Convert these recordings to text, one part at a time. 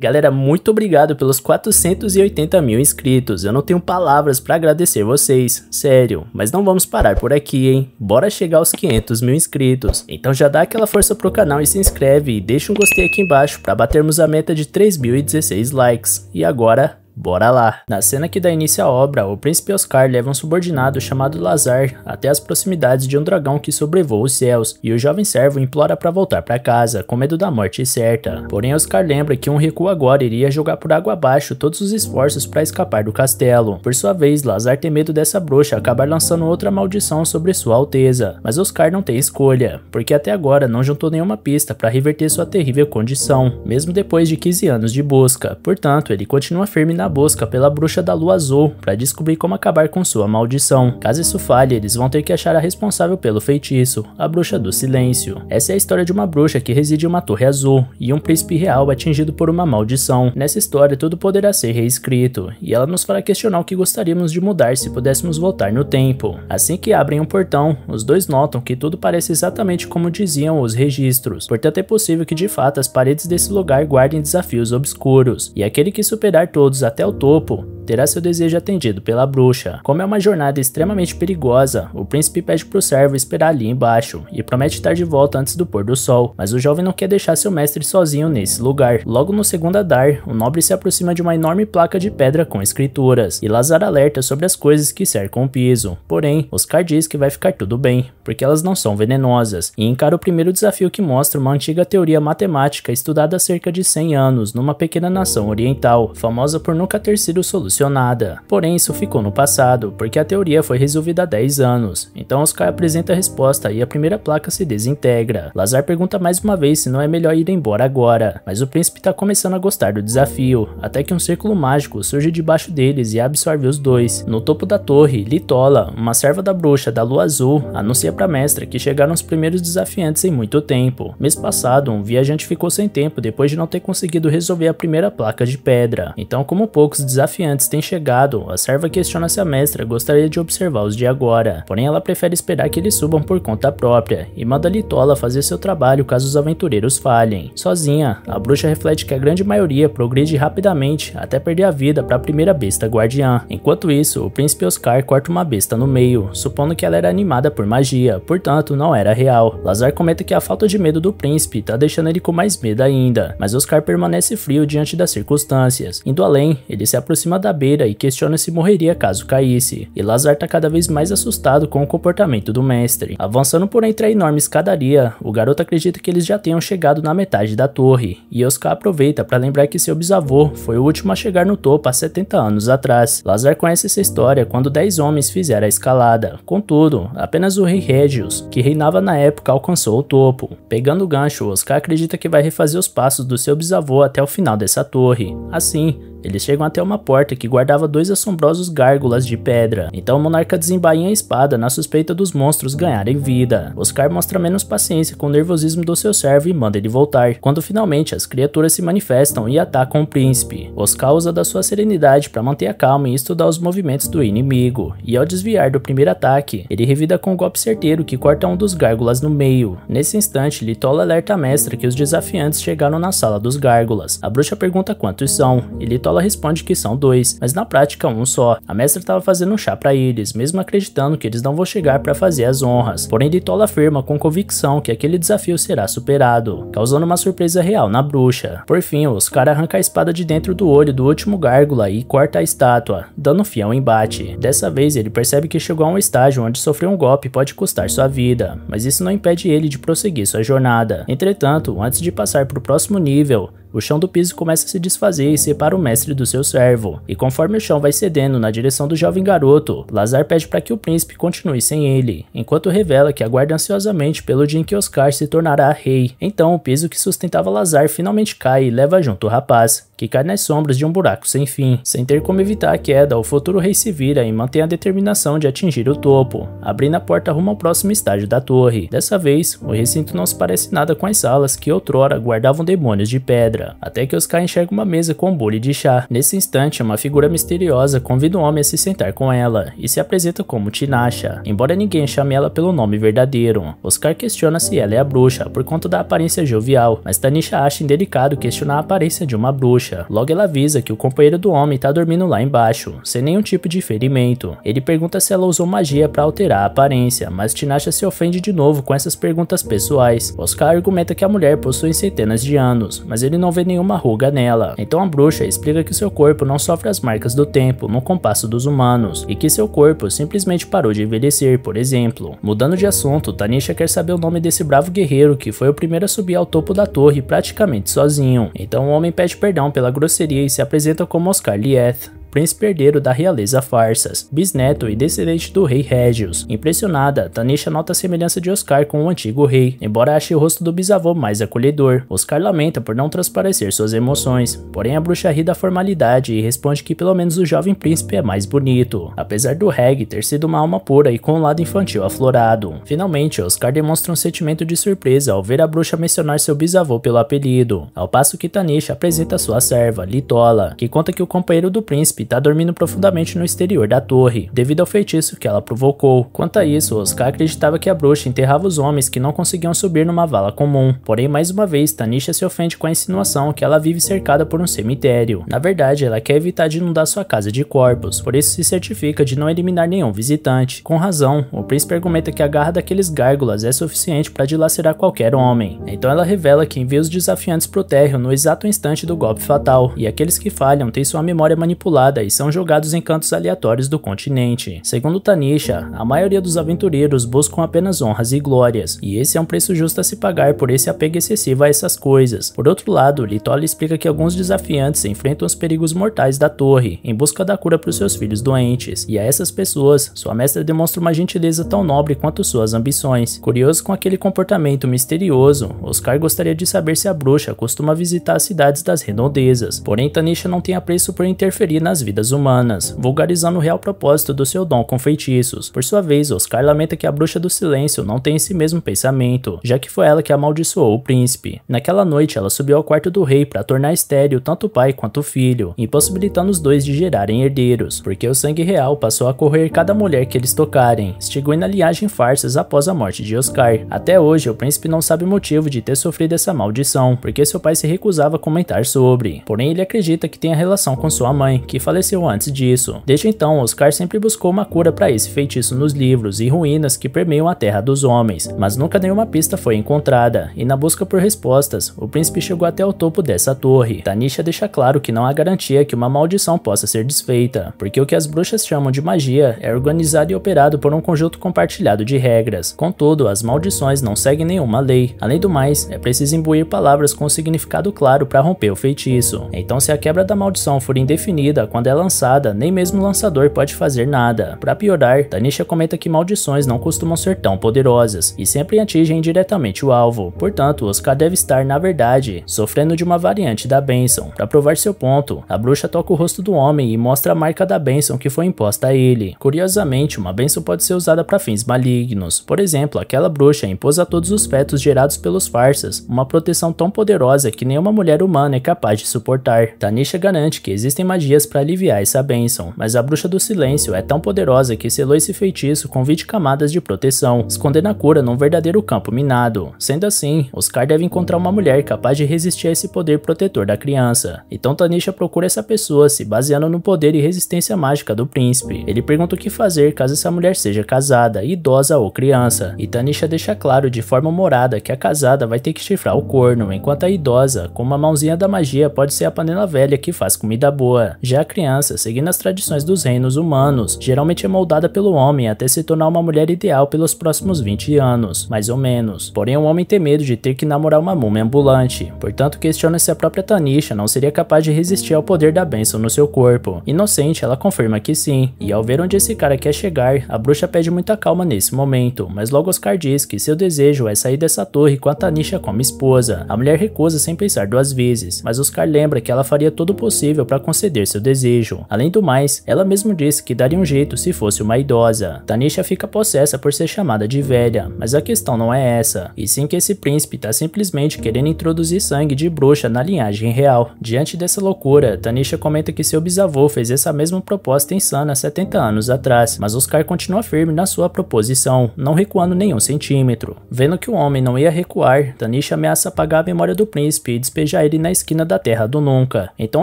Galera, muito obrigado pelos 480 mil inscritos. Eu não tenho palavras para agradecer vocês, sério. Mas não vamos parar por aqui, hein? Bora chegar aos 500 mil inscritos. Então já dá aquela força pro canal e se inscreve e deixa um gostei aqui embaixo para batermos a meta de 3.016 likes. E agora, Bora lá! Na cena que dá início à obra, o príncipe Oscar leva um subordinado chamado Lazar até as proximidades de um dragão que sobrevoa os céus, e o jovem servo implora para voltar para casa, com medo da morte certa. Porém, Oscar lembra que um recuo agora iria jogar por água abaixo todos os esforços para escapar do castelo. Por sua vez, Lazar tem medo dessa bruxa acabar lançando outra maldição sobre sua alteza, mas Oscar não tem escolha, porque até agora não juntou nenhuma pista para reverter sua terrível condição, mesmo depois de 15 anos de busca. Portanto, ele continua firme na na busca pela bruxa da lua azul para descobrir como acabar com sua maldição. Caso isso falhe, eles vão ter que achar a responsável pelo feitiço, a bruxa do silêncio. Essa é a história de uma bruxa que reside em uma torre azul e um príncipe real atingido por uma maldição. Nessa história, tudo poderá ser reescrito, e ela nos fará questionar o que gostaríamos de mudar se pudéssemos voltar no tempo. Assim que abrem um portão, os dois notam que tudo parece exatamente como diziam os registros, portanto é possível que de fato as paredes desse lugar guardem desafios obscuros, e aquele que superar todos até o topo terá seu desejo atendido pela bruxa. Como é uma jornada extremamente perigosa, o príncipe pede para o servo esperar ali embaixo e promete estar de volta antes do pôr do sol, mas o jovem não quer deixar seu mestre sozinho nesse lugar. Logo no segundo andar, o nobre se aproxima de uma enorme placa de pedra com escrituras, e Lazar alerta sobre as coisas que cercam o piso. Porém, Oscar diz que vai ficar tudo bem, porque elas não são venenosas, e encara o primeiro desafio que mostra uma antiga teoria matemática estudada há cerca de 100 anos numa pequena nação oriental, famosa por nunca ter sido solucionada solucionada. Porém, isso ficou no passado, porque a teoria foi resolvida há 10 anos. Então Oscar apresenta a resposta e a primeira placa se desintegra. Lazar pergunta mais uma vez se não é melhor ir embora agora, mas o príncipe está começando a gostar do desafio, até que um círculo mágico surge debaixo deles e absorve os dois. No topo da torre, Litola, uma serva da bruxa da lua azul, anuncia para a mestra que chegaram os primeiros desafiantes em muito tempo. Mês passado, um viajante ficou sem tempo depois de não ter conseguido resolver a primeira placa de pedra. Então, como poucos desafiantes têm chegado, a serva questiona se a mestra gostaria de observar os de agora, porém ela prefere esperar que eles subam por conta própria e manda Litola fazer seu trabalho caso os aventureiros falhem. Sozinha, a bruxa reflete que a grande maioria progride rapidamente até perder a vida para a primeira besta guardiã. Enquanto isso, o príncipe Oscar corta uma besta no meio, supondo que ela era animada por magia, portanto não era real. Lazar comenta que a falta de medo do príncipe tá deixando ele com mais medo ainda, mas Oscar permanece frio diante das circunstâncias. Indo além, ele se aproxima da beira e questiona se morreria caso caísse, e Lazar está cada vez mais assustado com o comportamento do mestre. Avançando por entre a enorme escadaria, o garoto acredita que eles já tenham chegado na metade da torre, e Oscar aproveita para lembrar que seu bisavô foi o último a chegar no topo há 70 anos atrás. Lazar conhece essa história quando 10 homens fizeram a escalada. Contudo, apenas o rei Regius, que reinava na época, alcançou o topo. Pegando o gancho, Oscar acredita que vai refazer os passos do seu bisavô até o final dessa torre. Assim, eles chegam até uma porta que guardava dois assombrosos gárgulas de pedra. Então o monarca desembainha a espada na suspeita dos monstros ganharem vida. Oscar mostra menos paciência com o nervosismo do seu servo e manda ele voltar. Quando finalmente as criaturas se manifestam e atacam o príncipe, Oscar usa da sua serenidade para manter a calma e estudar os movimentos do inimigo. E ao desviar do primeiro ataque, ele revida com um golpe certeiro que corta um dos gárgulas no meio. Nesse instante, Litola alerta a mestra que os desafiantes chegaram na sala dos gárgulas. A bruxa pergunta quantos são, e Litola ela responde que são dois, mas na prática um só. A mestra estava fazendo um chá para eles, mesmo acreditando que eles não vão chegar para fazer as honras. Porém, Litola afirma com convicção que aquele desafio será superado, causando uma surpresa real na bruxa. Por fim, Oscar arranca a espada de dentro do olho do último gárgula e corta a estátua, dando fim ao embate. Dessa vez, ele percebe que chegou a um estágio onde sofrer um golpe pode custar sua vida, mas isso não impede ele de prosseguir sua jornada. Entretanto, antes de passar para o próximo nível, o chão do piso começa a se desfazer e separa o mestre do seu servo, e conforme o chão vai cedendo na direção do jovem garoto, Lazar pede para que o príncipe continue sem ele, enquanto revela que aguarda ansiosamente pelo dia em que Oscar se tornará rei. Então o piso que sustentava Lazar finalmente cai e leva junto o rapaz, cai nas sombras de um buraco sem fim. Sem ter como evitar a queda, o futuro rei se vira e mantém a determinação de atingir o topo, abrindo a porta rumo ao próximo estágio da torre. Dessa vez, o recinto não se parece nada com as salas que outrora guardavam demônios de pedra, até que Oscar enxerga uma mesa com um bule de chá. Nesse instante, uma figura misteriosa convida o homem a se sentar com ela e se apresenta como Tinasha, embora ninguém chame ela pelo nome verdadeiro. Oscar questiona se ela é a bruxa por conta da aparência jovial, mas Tanisha acha indelicado questionar a aparência de uma bruxa. Logo ela avisa que o companheiro do homem está dormindo lá embaixo, sem nenhum tipo de ferimento. Ele pergunta se ela usou magia para alterar a aparência, mas Tinasha se ofende de novo com essas perguntas pessoais. Oscar argumenta que a mulher possui centenas de anos, mas ele não vê nenhuma ruga nela. Então a bruxa explica que seu corpo não sofre as marcas do tempo no compasso dos humanos e que seu corpo simplesmente parou de envelhecer, por exemplo. Mudando de assunto, Tanisha quer saber o nome desse bravo guerreiro que foi o primeiro a subir ao topo da torre praticamente sozinho. Então o homem pede perdão pela grosseria e se apresenta como Oscar Lieth príncipe herdeiro da realeza Farsas, bisneto e descendente do rei Régios. Impressionada, Tanisha nota a semelhança de Oscar com o antigo rei, embora ache o rosto do bisavô mais acolhedor. Oscar lamenta por não transparecer suas emoções, porém a bruxa ri da formalidade e responde que pelo menos o jovem príncipe é mais bonito, apesar do Reg ter sido uma alma pura e com um lado infantil aflorado. Finalmente, Oscar demonstra um sentimento de surpresa ao ver a bruxa mencionar seu bisavô pelo apelido, ao passo que Tanisha apresenta sua serva, Litola, que conta que o companheiro do príncipe está dormindo profundamente no exterior da torre, devido ao feitiço que ela provocou. Quanto a isso, Oscar acreditava que a bruxa enterrava os homens que não conseguiam subir numa vala comum. Porém, mais uma vez, Tanisha se ofende com a insinuação que ela vive cercada por um cemitério. Na verdade, ela quer evitar de inundar sua casa de corpos, por isso se certifica de não eliminar nenhum visitante. Com razão, o príncipe argumenta que a garra daqueles gárgulas é suficiente para dilacerar qualquer homem. Então ela revela que envia os desafiantes pro térreo no exato instante do golpe fatal, e aqueles que falham têm sua memória manipulada e são jogados em cantos aleatórios do continente. Segundo Tanisha, a maioria dos aventureiros buscam apenas honras e glórias, e esse é um preço justo a se pagar por esse apego excessivo a essas coisas. Por outro lado, Litola explica que alguns desafiantes enfrentam os perigos mortais da torre, em busca da cura para os seus filhos doentes, e a essas pessoas, sua mestra demonstra uma gentileza tão nobre quanto suas ambições. Curioso com aquele comportamento misterioso, Oscar gostaria de saber se a bruxa costuma visitar as cidades das redondezas, porém Tanisha não tem apreço por interferir nas vidas humanas, vulgarizando o real propósito do seu dom com feitiços. Por sua vez, Oscar lamenta que a bruxa do silêncio não tem esse mesmo pensamento, já que foi ela que amaldiçoou o príncipe. Naquela noite, ela subiu ao quarto do rei para tornar estéril tanto o pai quanto o filho, impossibilitando os dois de gerarem herdeiros, porque o sangue real passou a correr cada mulher que eles tocarem, extinguindo a linhagem farsas após a morte de Oscar. Até hoje, o príncipe não sabe o motivo de ter sofrido essa maldição, porque seu pai se recusava a comentar sobre. Porém, ele acredita que tem a relação com sua mãe, que faleceu faleceu antes disso. Desde então, Oscar sempre buscou uma cura para esse feitiço nos livros e ruínas que permeiam a Terra dos Homens, mas nunca nenhuma pista foi encontrada, e na busca por respostas, o príncipe chegou até o topo dessa torre. Tanisha deixa claro que não há garantia que uma maldição possa ser desfeita, porque o que as bruxas chamam de magia é organizado e operado por um conjunto compartilhado de regras. Contudo, as maldições não seguem nenhuma lei. Além do mais, é preciso imbuir palavras com significado claro para romper o feitiço. Então, se a quebra da maldição for indefinida quando é lançada, nem mesmo o lançador pode fazer nada. Para piorar, Tanisha comenta que maldições não costumam ser tão poderosas e sempre atingem diretamente o alvo. Portanto, Oscar deve estar, na verdade, sofrendo de uma variante da bênção. Para provar seu ponto, a bruxa toca o rosto do homem e mostra a marca da bênção que foi imposta a ele. Curiosamente, uma bênção pode ser usada para fins malignos. Por exemplo, aquela bruxa impôs a todos os fetos gerados pelos farsas uma proteção tão poderosa que nenhuma mulher humana é capaz de suportar. Tanisha garante que existem magias para aliviar essa bênção, mas a bruxa do silêncio é tão poderosa que selou esse feitiço com 20 camadas de proteção, escondendo a cura num verdadeiro campo minado. Sendo assim, Oscar deve encontrar uma mulher capaz de resistir a esse poder protetor da criança. Então Tanisha procura essa pessoa se baseando no poder e resistência mágica do príncipe. Ele pergunta o que fazer caso essa mulher seja casada, idosa ou criança, e Tanisha deixa claro de forma humorada que a casada vai ter que chifrar o corno, enquanto a idosa, com uma mãozinha da magia, pode ser a panela velha que faz comida boa. Já a criança, seguindo as tradições dos reinos humanos, geralmente é moldada pelo homem até se tornar uma mulher ideal pelos próximos 20 anos, mais ou menos. Porém, o homem tem medo de ter que namorar uma múmia ambulante, portanto questiona se a própria Tanisha não seria capaz de resistir ao poder da bênção no seu corpo. Inocente, ela confirma que sim, e ao ver onde esse cara quer chegar, a bruxa pede muita calma nesse momento, mas logo Oscar diz que seu desejo é sair dessa torre com a Tanisha como esposa. A mulher recusa sem pensar duas vezes, mas Oscar lembra que ela faria todo o possível para conceder seu desejo. Além do mais, ela mesmo disse que daria um jeito se fosse uma idosa. Tanisha fica possessa por ser chamada de velha, mas a questão não é essa, e sim que esse príncipe tá simplesmente querendo introduzir sangue de bruxa na linhagem real. Diante dessa loucura, Tanisha comenta que seu bisavô fez essa mesma proposta insana 70 anos atrás, mas Oscar continua firme na sua proposição, não recuando nenhum centímetro. Vendo que o homem não ia recuar, Tanisha ameaça apagar a memória do príncipe e despejar ele na esquina da Terra do Nunca. Então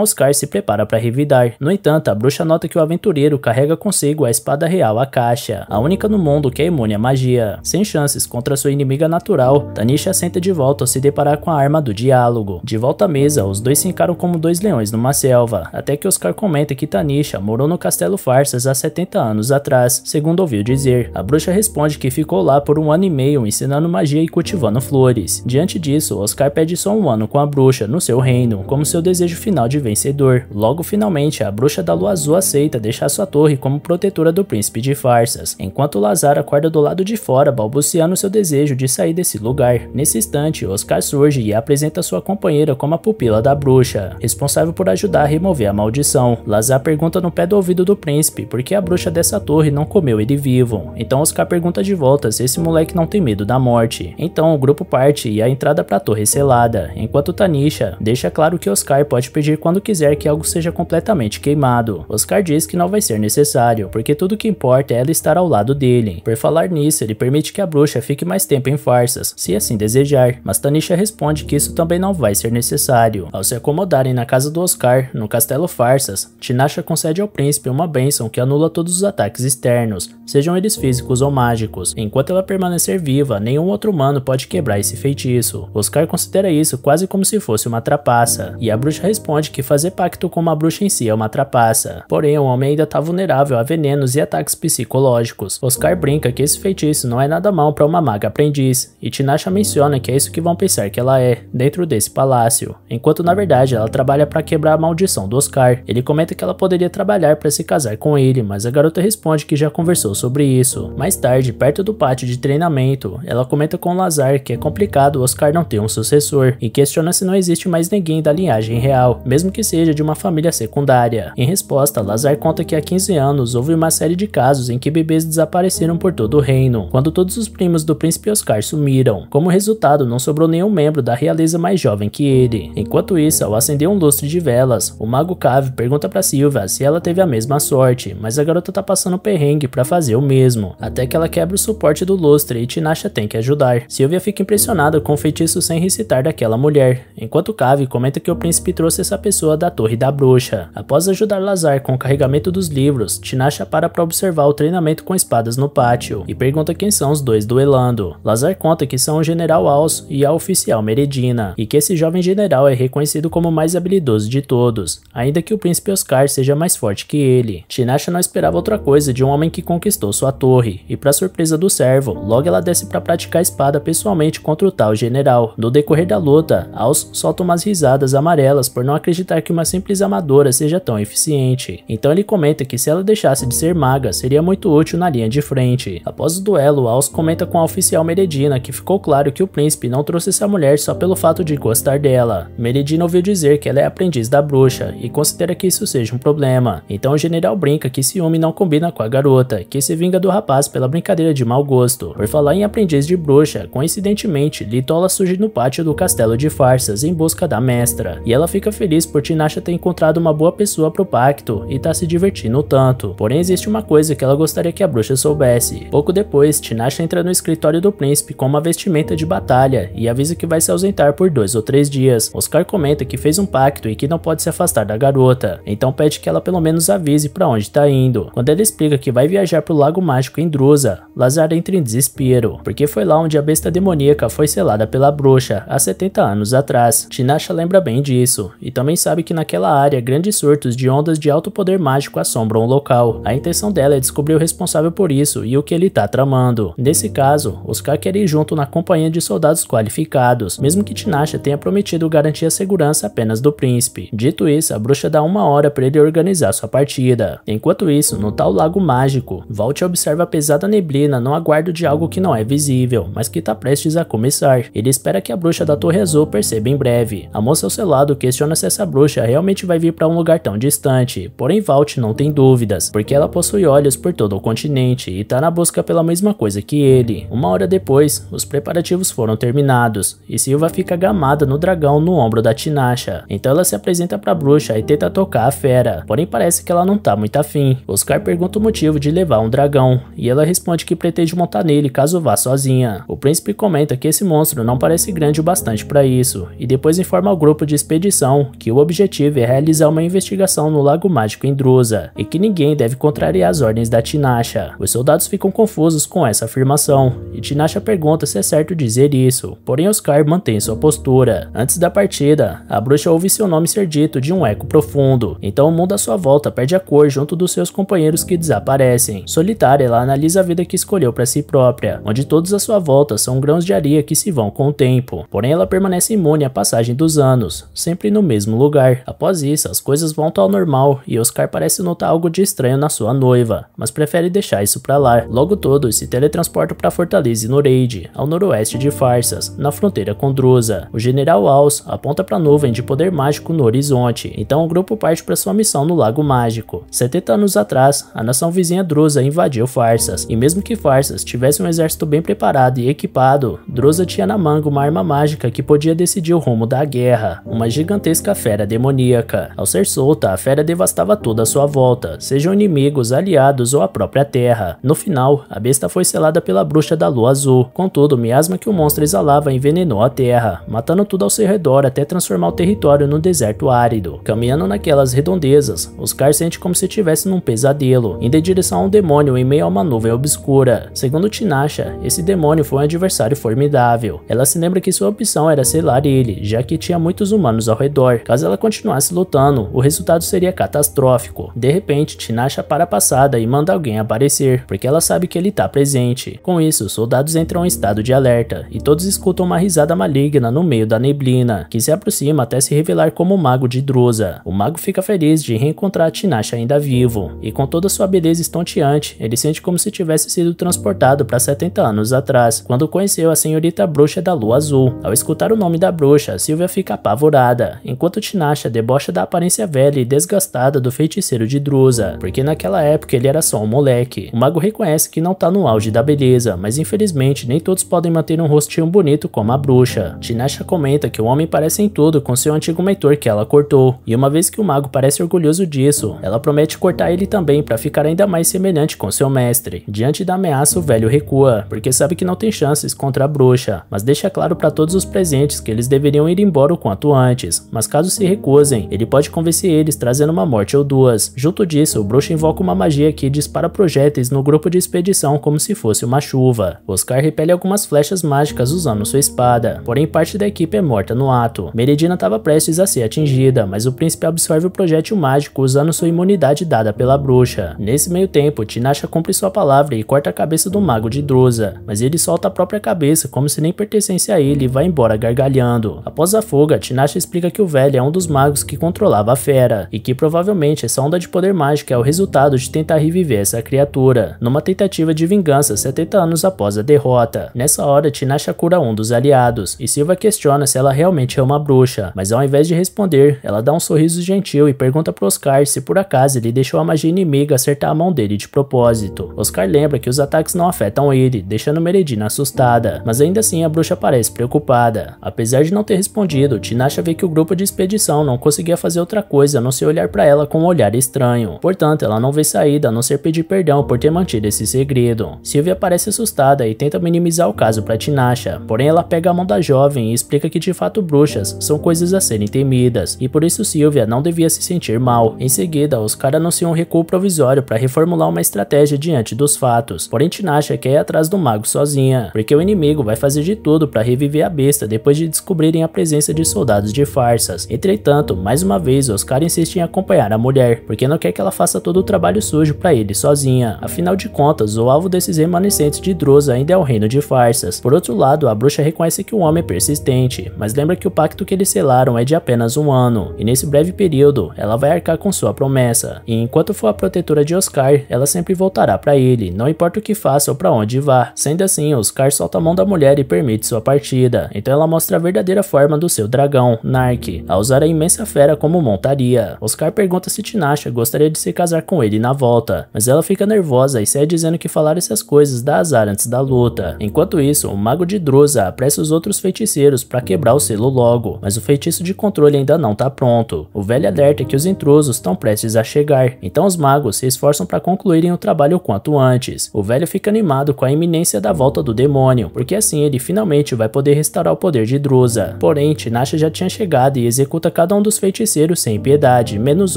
Oscar se prepara para revidar. No entanto, a bruxa nota que o aventureiro carrega consigo a espada real Akasha, a única no mundo que é imune à magia. Sem chances contra sua inimiga natural, Tanisha senta de volta ao se deparar com a arma do diálogo. De volta à mesa, os dois se encaram como dois leões numa selva, até que Oscar comenta que Tanisha morou no Castelo Farsas há 70 anos atrás, segundo ouviu dizer. A bruxa responde que ficou lá por um ano e meio ensinando magia e cultivando flores. Diante disso, Oscar pede só um ano com a bruxa no seu reino, como seu desejo final de vencedor. Logo, finalmente, a bruxa da lua azul aceita deixar sua torre como protetora do príncipe de Farsas, enquanto Lazar acorda do lado de fora, balbuciando seu desejo de sair desse lugar. Nesse instante, Oscar surge e apresenta sua companheira como a pupila da bruxa, responsável por ajudar a remover a maldição. Lazar pergunta no pé do ouvido do príncipe por que a bruxa dessa torre não comeu ele vivo. Então Oscar pergunta de volta se esse moleque não tem medo da morte. Então o grupo parte e a entrada para a torre é selada, enquanto Tanisha deixa claro que Oscar pode pedir quando quiser que algo seja completamente queimado. Oscar diz que não vai ser necessário, porque tudo que importa é ela estar ao lado dele. Por falar nisso, ele permite que a bruxa fique mais tempo em farsas, se assim desejar, mas Tanisha responde que isso também não vai ser necessário. Ao se acomodarem na casa do Oscar, no castelo Farsas, Tinasha concede ao príncipe uma bênção que anula todos os ataques externos, sejam eles físicos ou mágicos. Enquanto ela permanecer viva, nenhum outro humano pode quebrar esse feitiço. Oscar considera isso quase como se fosse uma trapaça, e a bruxa responde que fazer pacto com uma bruxa em si é uma trapaça. Porém, o homem ainda está vulnerável a venenos e ataques psicológicos. Oscar brinca que esse feitiço não é nada mal para uma maga aprendiz, e Tinasha menciona que é isso que vão pensar que ela é, dentro desse palácio, enquanto na verdade ela trabalha para quebrar a maldição do Oscar. Ele comenta que ela poderia trabalhar para se casar com ele, mas a garota responde que já conversou sobre isso. Mais tarde, perto do pátio de treinamento, ela comenta com Lazar que é complicado Oscar não ter um sucessor, e questiona se não existe mais ninguém da linhagem real, mesmo que seja de uma família secundária. Em resposta, Lazar conta que há 15 anos houve uma série de casos em que bebês desapareceram por todo o reino, quando todos os primos do príncipe Oscar sumiram. Como resultado, não sobrou nenhum membro da realeza mais jovem que ele. Enquanto isso, ao acender um lustre de velas, o mago Cave pergunta para Silvia se ela teve a mesma sorte, mas a garota tá passando perrengue para fazer o mesmo, até que ela quebra o suporte do lustre e Tinasha tem que ajudar. Silvia fica impressionada com o feitiço sem recitar daquela mulher, enquanto Cave comenta que o príncipe trouxe essa pessoa da Torre da Bruxa. Após ajudar Lazar com o carregamento dos livros, Tinasha para para observar o treinamento com espadas no pátio e pergunta quem são os dois duelando. Lazar conta que são o General Alce e a oficial Meredina, e que esse jovem general é reconhecido como o mais habilidoso de todos, ainda que o príncipe Oscar seja mais forte que ele. Tinasha não esperava outra coisa de um homem que conquistou sua torre, e para surpresa do servo, logo ela desce para praticar a espada pessoalmente contra o tal general. No decorrer da luta, Alce solta umas risadas amarelas por não acreditar que uma simples amadora seja tão eficiente. Então ele comenta que se ela deixasse de ser maga, seria muito útil na linha de frente. Após o duelo, Alce comenta com a oficial Meredina que ficou claro que o príncipe não trouxe essa mulher só pelo fato de gostar dela. Meredina ouviu dizer que ela é aprendiz da bruxa e considera que isso seja um problema. Então o general brinca que ciúme não combina com a garota, que se vinga do rapaz pela brincadeira de mau gosto. Por falar em aprendiz de bruxa, coincidentemente, Litola surge no pátio do castelo de Farsas em busca da mestra, e ela fica feliz por Tinasha ter encontrado uma boa pessoa pro pacto e tá se divertindo tanto. Porém existe uma coisa que ela gostaria que a bruxa soubesse. Pouco depois, Tinasha entra no escritório do príncipe com uma vestimenta de batalha e avisa que vai se ausentar por dois ou três dias. Oscar comenta que fez um pacto e que não pode se afastar da garota, então pede que ela pelo menos avise para onde tá indo. Quando ela explica que vai viajar pro Lago Mágico em Drusa, Lazar entra em desespero, porque foi lá onde a besta demoníaca foi selada pela bruxa há 70 anos atrás. Tinasha lembra bem disso, e também sabe que naquela área grandes surtos fortes de ondas de alto poder mágico assombram o local. A intenção dela é descobrir o responsável por isso e o que ele tá tramando. Nesse caso, Oscar quer ir junto na companhia de soldados qualificados, mesmo que Tinasha tenha prometido garantir a segurança apenas do príncipe. Dito isso, a bruxa dá uma hora para ele organizar sua partida. Enquanto isso, no tal lago mágico, Valt observa a pesada neblina no aguardo de algo que não é visível, mas que está prestes a começar. Ele espera que a bruxa da Torre Azul perceba em breve. A moça ao seu lado questiona se essa bruxa realmente vai vir para um lugar tão distante, porém Valt não tem dúvidas, porque ela possui olhos por todo o continente e está na busca pela mesma coisa que ele. Uma hora depois, os preparativos foram terminados, e Silva fica gamada no dragão no ombro da Tinasha. Então ela se apresenta para a bruxa e tenta tocar a fera, porém parece que ela não tá muito afim. Oscar pergunta o motivo de levar um dragão, e ela responde que pretende montar nele caso vá sozinha. O príncipe comenta que esse monstro não parece grande o bastante para isso, e depois informa ao grupo de expedição que o objetivo é realizar uma investigação no Lago Mágico em Drusa, e que ninguém deve contrariar as ordens da Tinasha. Os soldados ficam confusos com essa afirmação, e Tinasha pergunta se é certo dizer isso, porém Oscar mantém sua postura. Antes da partida, a bruxa ouve seu nome ser dito de um eco profundo, então o mundo à sua volta perde a cor junto dos seus companheiros que desaparecem. Solitária, ela analisa a vida que escolheu para si própria, onde todos à sua volta são grãos de areia que se vão com o tempo. Porém, ela permanece imune à passagem dos anos, sempre no mesmo lugar. Após isso, as coisas voltam ao normal e Oscar parece notar algo de estranho na sua noiva, mas prefere deixar isso para lá. Logo todos se teletransportam para Fortaleza Noreide, ao noroeste de Farsas, na fronteira com Drusa. O general Aus aponta para a nuvem de poder mágico no horizonte, então o grupo parte para sua missão no Lago Mágico. 70 anos atrás, a nação vizinha Drusa invadiu Farsas, e mesmo que Farsas tivesse um exército bem preparado e equipado, Drusa tinha na manga uma arma mágica que podia decidir o rumo da guerra, uma gigantesca fera demoníaca. Ao ser solta, a fera devastava toda a sua volta, sejam inimigos, aliados ou a própria terra. No final, a besta foi selada pela bruxa da lua azul, contudo, o miasma que o monstro exalava envenenou a terra, matando tudo ao seu redor até transformar o território num deserto árido. Caminhando naquelas redondezas, Oscar sente como se estivesse num pesadelo, indo em direção a um demônio em meio a uma nuvem obscura. Segundo Tinasha, esse demônio foi um adversário formidável. Ela se lembra que sua opção era selar ele, já que tinha muitos humanos ao redor. Caso ela continuasse lutando, o resultado seria catastrófico. De repente, Tinasha para a passada e manda alguém aparecer, porque ela sabe que ele está presente. Com isso, os soldados entram em estado de alerta, e todos escutam uma risada maligna no meio da neblina, que se aproxima até se revelar como o mago de Drusa. O mago fica feliz de reencontrar Tinasha ainda vivo, e com toda sua beleza estonteante, ele sente como se tivesse sido transportado para 70 anos atrás, quando conheceu a senhorita bruxa da lua azul. Ao escutar o nome da bruxa, Silvia fica apavorada, enquanto Tinasha debocha da aparência velha e desgastada do feiticeiro de Drusa, porque naquela época ele era só um moleque. O mago reconhece que não tá no auge da beleza, mas infelizmente nem todos podem manter um rostinho bonito como a bruxa. Tinasha comenta que o homem parece em tudo com seu antigo mentor que ela cortou, e uma vez que o mago parece orgulhoso disso, ela promete cortar ele também para ficar ainda mais semelhante com seu mestre. Diante da ameaça, o velho recua, porque sabe que não tem chances contra a bruxa, mas deixa claro para todos os presentes que eles deveriam ir embora o quanto antes, mas caso se recusem, ele pode convencer eles trazendo uma morte ou duas. Junto disso, o bruxo invoca uma magia que dispara projéteis no grupo de expedição como se fosse uma chuva. Oscar repele algumas flechas mágicas usando sua espada, porém parte da equipe é morta no ato. Meredina estava prestes a ser atingida, mas o príncipe absorve o projétil mágico usando sua imunidade dada pela bruxa. Nesse meio tempo, Tinasha cumpre sua palavra e corta a cabeça do mago de Drusa, mas ele solta a própria cabeça como se nem pertencesse a ele e vai embora gargalhando. Após a fuga, Tinasha explica que o velho é um dos magos que controlava a fera, e que provavelmente essa onda de poder mágico é o resultado de tentar reviver essa criatura, numa tentativa de vingança 70 anos após a derrota. Nessa hora, Tinasha cura um dos aliados, e Silva questiona se ela realmente é uma bruxa, mas ao invés de responder, ela dá um sorriso gentil e pergunta para Oscar se por acaso ele deixou a magia inimiga acertar a mão dele de propósito. Oscar lembra que os ataques não afetam ele, deixando Meredina assustada, mas ainda assim a bruxa parece preocupada. Apesar de não ter respondido, Tinasha vê que o grupo de expedição não conseguia fazer outra coisa não ser olhar para ela com um olhar estranho. Portanto, ela não vê saída a não ser pedir perdão por ter mantido esse segredo. Sylvia parece assustada e tenta minimizar o caso para Tinasha, porém ela pega a mão da jovem e explica que de fato bruxas são coisas a serem temidas, e por isso Sylvia não devia se sentir mal. Em seguida, os caras anunciam um recuo provisório para reformular uma estratégia diante dos fatos, porém Tinasha quer ir atrás do mago sozinha, porque o inimigo vai fazer de tudo para reviver a besta depois de descobrirem a presença de soldados de farsas. Entretanto, mais uma vez, Oscar insiste em acompanhar a mulher, porque não quer que ela faça todo o trabalho sujo para ele sozinha. Afinal de contas, o alvo desses remanescentes de Drusa ainda é o reino de farsas. Por outro lado, a bruxa reconhece que o homem é persistente, mas lembra que o pacto que eles selaram é de apenas um ano, e nesse breve período, ela vai arcar com sua promessa. E enquanto for a protetora de Oscar, ela sempre voltará para ele, não importa o que faça ou para onde vá. Sendo assim, Oscar solta a mão da mulher e permite sua partida. Então ela mostra a verdadeira forma do seu dragão, Nark, a usar a imensa fera como montaria. Oscar pergunta se Tinasha gostaria de se casar com ele na volta, mas ela fica nervosa e sai dizendo que falar essas coisas dá azar antes da luta. Enquanto isso, o mago de Drusa apressa os outros feiticeiros para quebrar o selo logo, mas o feitiço de controle ainda não tá pronto. O velho alerta que os intrusos estão prestes a chegar, então os magos se esforçam para concluírem o trabalho o quanto antes. O velho fica animado com a iminência da volta do demônio, porque assim ele finalmente vai poder restaurar o poder de Drusa. Porém, Tinasha já tinha chegado e executa cada um dos feiticeiros sem piedade, menos